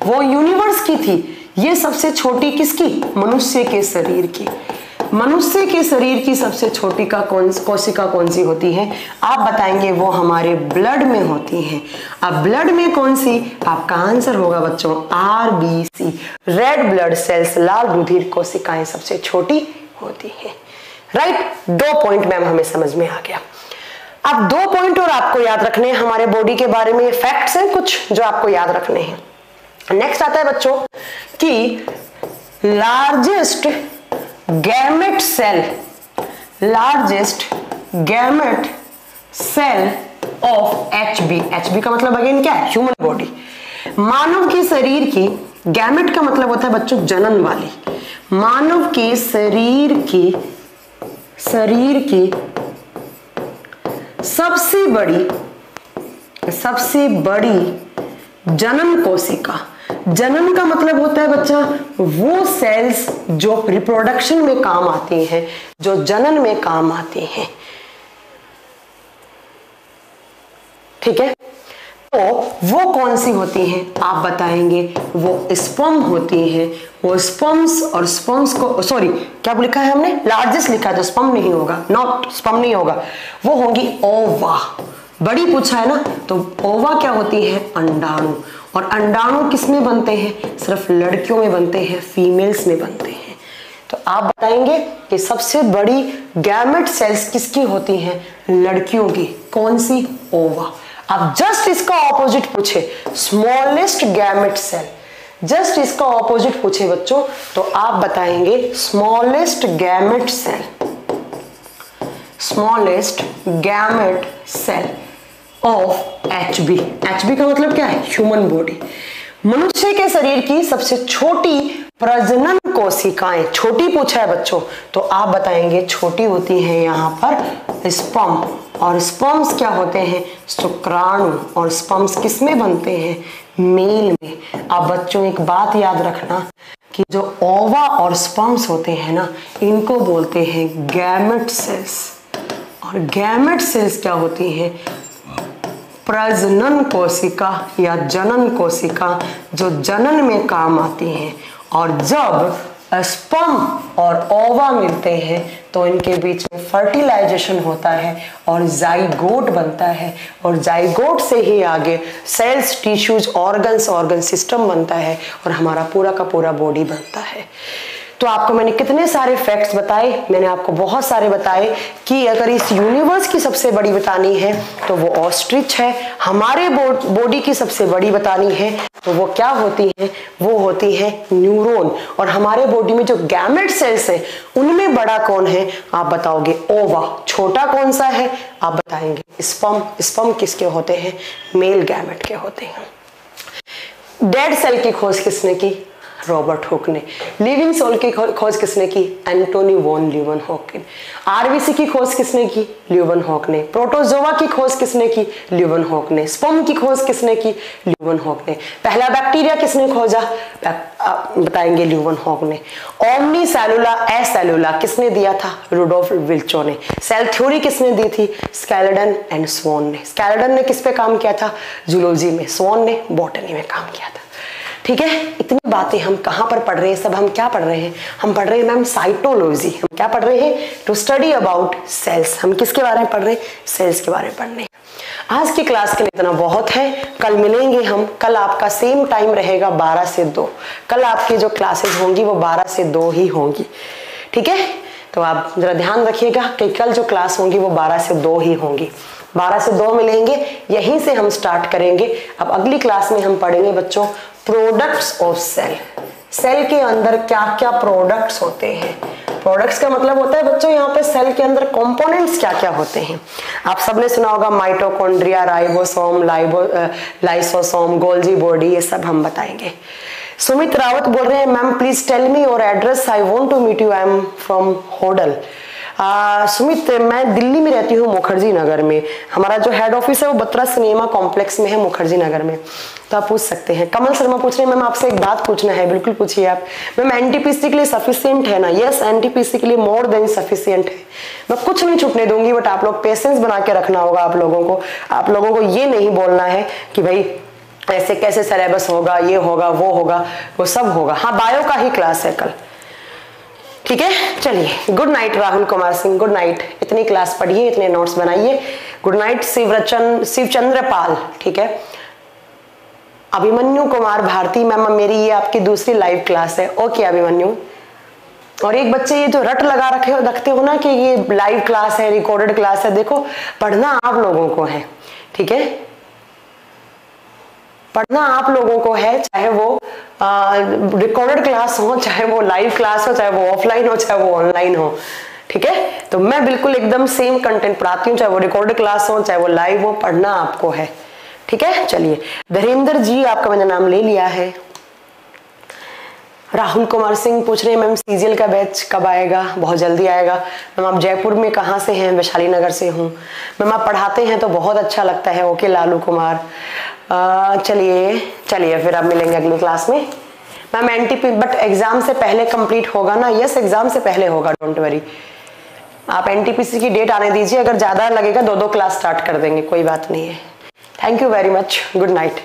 वो यूनिवर्स की थी, ये सबसे छोटी किसकी? मनुष्य के शरीर की। मनुष्य के शरीर की सबसे छोटी का कौन, कोशिका कौन सी होती है? आप बताएँगे, वो हमारे ब्लड में होती है। अब ब्लड में कौन सी? आपका आंसर होगा बच्चों R B C red blood cells लाल रुधिर कोशिकाएँ सबसे छोटी होती है। राइट दो पॉइंट मैम हमें समझ में आ गया। अब दो पॉइंट और आपको याद रखने हैं हमारे बॉडी के बारे में। फैक्ट्स हैं कुछ जो आपको याद रखने हैं। नेक्स्ट आता है बच्चों कि largest gamete cell largest gamete cell of H B H B का मतलब अगेन क्या है? ह्यूमन बॉडी मानव के शरीर की गैमेट का मतलब होता है बच्चों जनन वाली। मानव के शरीर की शरीर की सबसे बड़ी सबसे बड़ी जनन कोशिका जनन का मतलब होता है, बच्चा, वो सेल्स जो रिप्रोडक्शन में काम आती हैं, जो जनन में काम आती हैं। ठीक है? तो वो कौन सी होती हैं? आप बताएँगे, वो स्पम होती हैं। वो स्पम्स और स्पम्स को सॉरी क्या लिखा है हमने? लार्जेस्ट लिखा है तो स्पम नहीं होगा। नॉट स्पम नहीं होगा। वो होंगी ओवा बड़ी पूछा है ना तो ओवा क्या होती है? अंडाणु। और अंडाणु किसमें बनते हैं? सिर्फ़ लड़कियों में बनते हैं फीमेल्स में बनते हैं। तो आप बताएँगे कि सबसे बड़ी गैमेट सेल्स किसकी होती हैं? लड़कियों की। कौन सी? ओवा अब जस्ट इसका ऑपोजिट पूछे। स्मॉलेस्ट गैमेट सेल जस्ट इसका ऑपोजिट पूछे बच्चों। तो आप बताएँगे smallest gamete cell smallest gamete cell of H B H B का मतलब क्या है? ह्यूमन बॉडी मनुष्य के शरीर की सबसे छोटी प्रजनन कोशिकाएँ, छोटी पूछा है बच्चों तो आप बताएँगे छोटी होती है यहाँ पर स्पम और स्पम्स क्या होते हैं? शुक्राणु. और स्पम्स किसमें बनते हैं? मेल में. आप बच्चों, एक बात याद रखना कि जो ओवा और स्पम्स होते हैं ना, इनको बोलते हैं गैमेट सेल्स और गैमेट सेल्स क्या होती हैं? प्रजनन कोशिका या जनन कोशिका जो जनन में काम आती हैं और जब स्पम और ओवा मिलते हैं तो इनके बीच में फर्टिलाइजेशन होता है और जाइगोट बनता है। और जाइगोट से ही आगे cells tissues organs organ system बनता है और हमारा पूरा का पूरा बॉडी बनता है। तो आपको मैंने कितने सारे फैक्ट्स बताए, मैंने आपको बहुत सारे बताए कि अगर इस यूनिवर्स की सबसे बड़ी बतानी है तो वो ऑस्ट्रिच है, हमारे बॉडी की सबसे बड़ी बतानी है तो वो क्या होती है? वो होती है न्यूरॉन और हमारे बॉडी में जो गैमेट सेल्स है, उनमें बड़ा कौन है? आप बताओगे ओवा छोटा कौन सा है? आप बताएँगे स्पम स्पम किसके होते हैं? मेल गैमेट के होते हैं. डेड सेल की खोज किसने की? रॉबर्ट हुक ने लिविंग सोल की खोज किसने की? एंटोनी वॉन ल्यूवन हॉक ने आरबीसी की खोज किसने की? ल्यूवन हॉक ने प्रोटोजोवा की खोज किसने की? ल्यूवन हॉक ने स्पम की खोज किसने की? ल्यूवन हॉक ने पहला बैक्टीरिया किसने खोजा? बताएँगे ल्यूवन हॉक ने ओमनी सेलुला, एसेलुला किसने दिया था? रुडोल्फ विल्चो ने सेल थ्योरी किसने दी थी? स्केलेडन एंड स्वोन ने। स्केलेडन ने किस पे काम किया था? जूलॉजी में। स्वोन ने बॉटनी में काम किया था। ठीक है? इतनी बातें हम कहाँ पर पढ़ रहे हैं? सब हम क्या पढ़ रहे हैं? हम पढ़ रहे हैं मैम साइटोलॉजी हम क्या पढ़ रहे हैं? टू स्टडी अबाउट सेल्स हम किसके बारे में पढ़ रहे हैं? सेल्स के बारे में पढ़ रहे हैं आज की क्लास के लिए इतना बहुत है। कल मिलेंगे हम। कल आपका सेम टाइम रहेगा 12 से 2 कल आपकी जो क्लासेस होंगी वो 12 से 2 ही होंगी। ठीक है? तो आप जरा ध्यान रखिएगा कि कल जो क्लास होंगी वो 12 से 2 ही होंगी। 12 से दो मिलेंगे। यहीं से हम स्टार्ट करेंगे। अब अगली क्लास में हम पढ़ेंगे बच्चों प्रोडक्ट्स ऑफ़ सेल सेल के अंदर क्या क्या प्रोडक्ट्स होते हैं? प्रोडक्ट्स का मतलब होता है, बच्चों, यहाँ पे सेल के अंदर कंपोनेंट्स क्या क्या होते हैं? आप सबने सुना होगा माइटोकॉन्ड्रिया राइबोसोम लाइबो लाइसोसोम गोल्जी बॉडी ये सब हम बताएँगे। सुमित रावत बोल रहे हैं ma'am please tell me your address I want to meet you I am from Hodal Sumit, मैं दिल्ली में रहती हूँ, मुखर्जी नगर में। हमारा जो हेड ऑफ़िस है, वो बत्रा सिनेमा कॉम्प्लेक्स में है, मुखर्जी नगर में। तो आप पूछ सकते हैं। कमल शर्मा पूछ रहे हैं, मैम, आपसे एक बात पूछना है। बिल्कुल पूछिए आप। मैम एनटीपीसी के लिए सफिशियंट है ना? यस एनटीपीसी के लिए मोर देन सफिशियंट है। मैं कुछ नहीं छुटने दूँगी बट आप लोग पेशेंस बना के रखना होगा आप लोगों को। आप लोगों को ये नहीं बोलना है कि भाई, ऐसे कैसे सिलेबस होगा, ये होगा, वो होगा, वो सब होगा। हाँ बायो का ही क्लास है कल। ठीक है? चलिए good night Rahul Kumar Singh good night इतनी क्लास पढ़िए, इतने नोट्स बनाइए. गुड नाइट शिवरचन, शिवचंद्र पाल, ठीक है? अभिमन्यु कुमार भारती मैम, मेरी ये आपकी दूसरी लाइव क्लास है. ओके अभिमन्यु. और एक बच्चे ये जो रट लगा रखे हो, रखते हो ना कि ये लाइव क्लास है रिकॉर्डेड क्लास है, देखो, पढ़ना आप लोगों को है. ठीक है? पढ़ना आप लोगों को है, चाहे वो रिकॉर्डेड क्लास हो, चाहे वो लाइव क्लास हो, चाहे वो ऑफलाइन हो, चाहे वो ऑनलाइन हो, ठीक है? तो मैं बिल्कुल एकदम सेम कंटेंट पढ़ाती हूँ, चाहे वो रिकॉर्डेड क्लास हो, चाहे वो लाइव हो, पढ़ना आपको है, ठीक है? चलिए धीरेन्द्र जी, आपका मैंने नाम ले लिया है। राहुल कुमार सिंह पूछ रहे हैं, मैम, सीजीएल का बैच कब आएगा? बहुत जल्दी आएगा। मैम, आप जयपुर में कहाँ से हैं? वैशाली नगर से हूँ। मैम, आप पढ़ाते हैं तो बहुत अच्छा लगता है। ओके, लालू कुमार। चलिए चलिए, फिर आप मिलेंगे अगली क्लास में। मैम एन बट एग्ज़ाम से पहले कंप्लीट होगा ना? यस एग्ज़ाम से पहले होगा डोंट वरी आप एनटीपीसी की डेट आने दीजिए, अगर ज़्यादा लगेगा दो दो क्लास स्टार्ट कर देंगे, कोई बात नहीं है। Thank you very much good night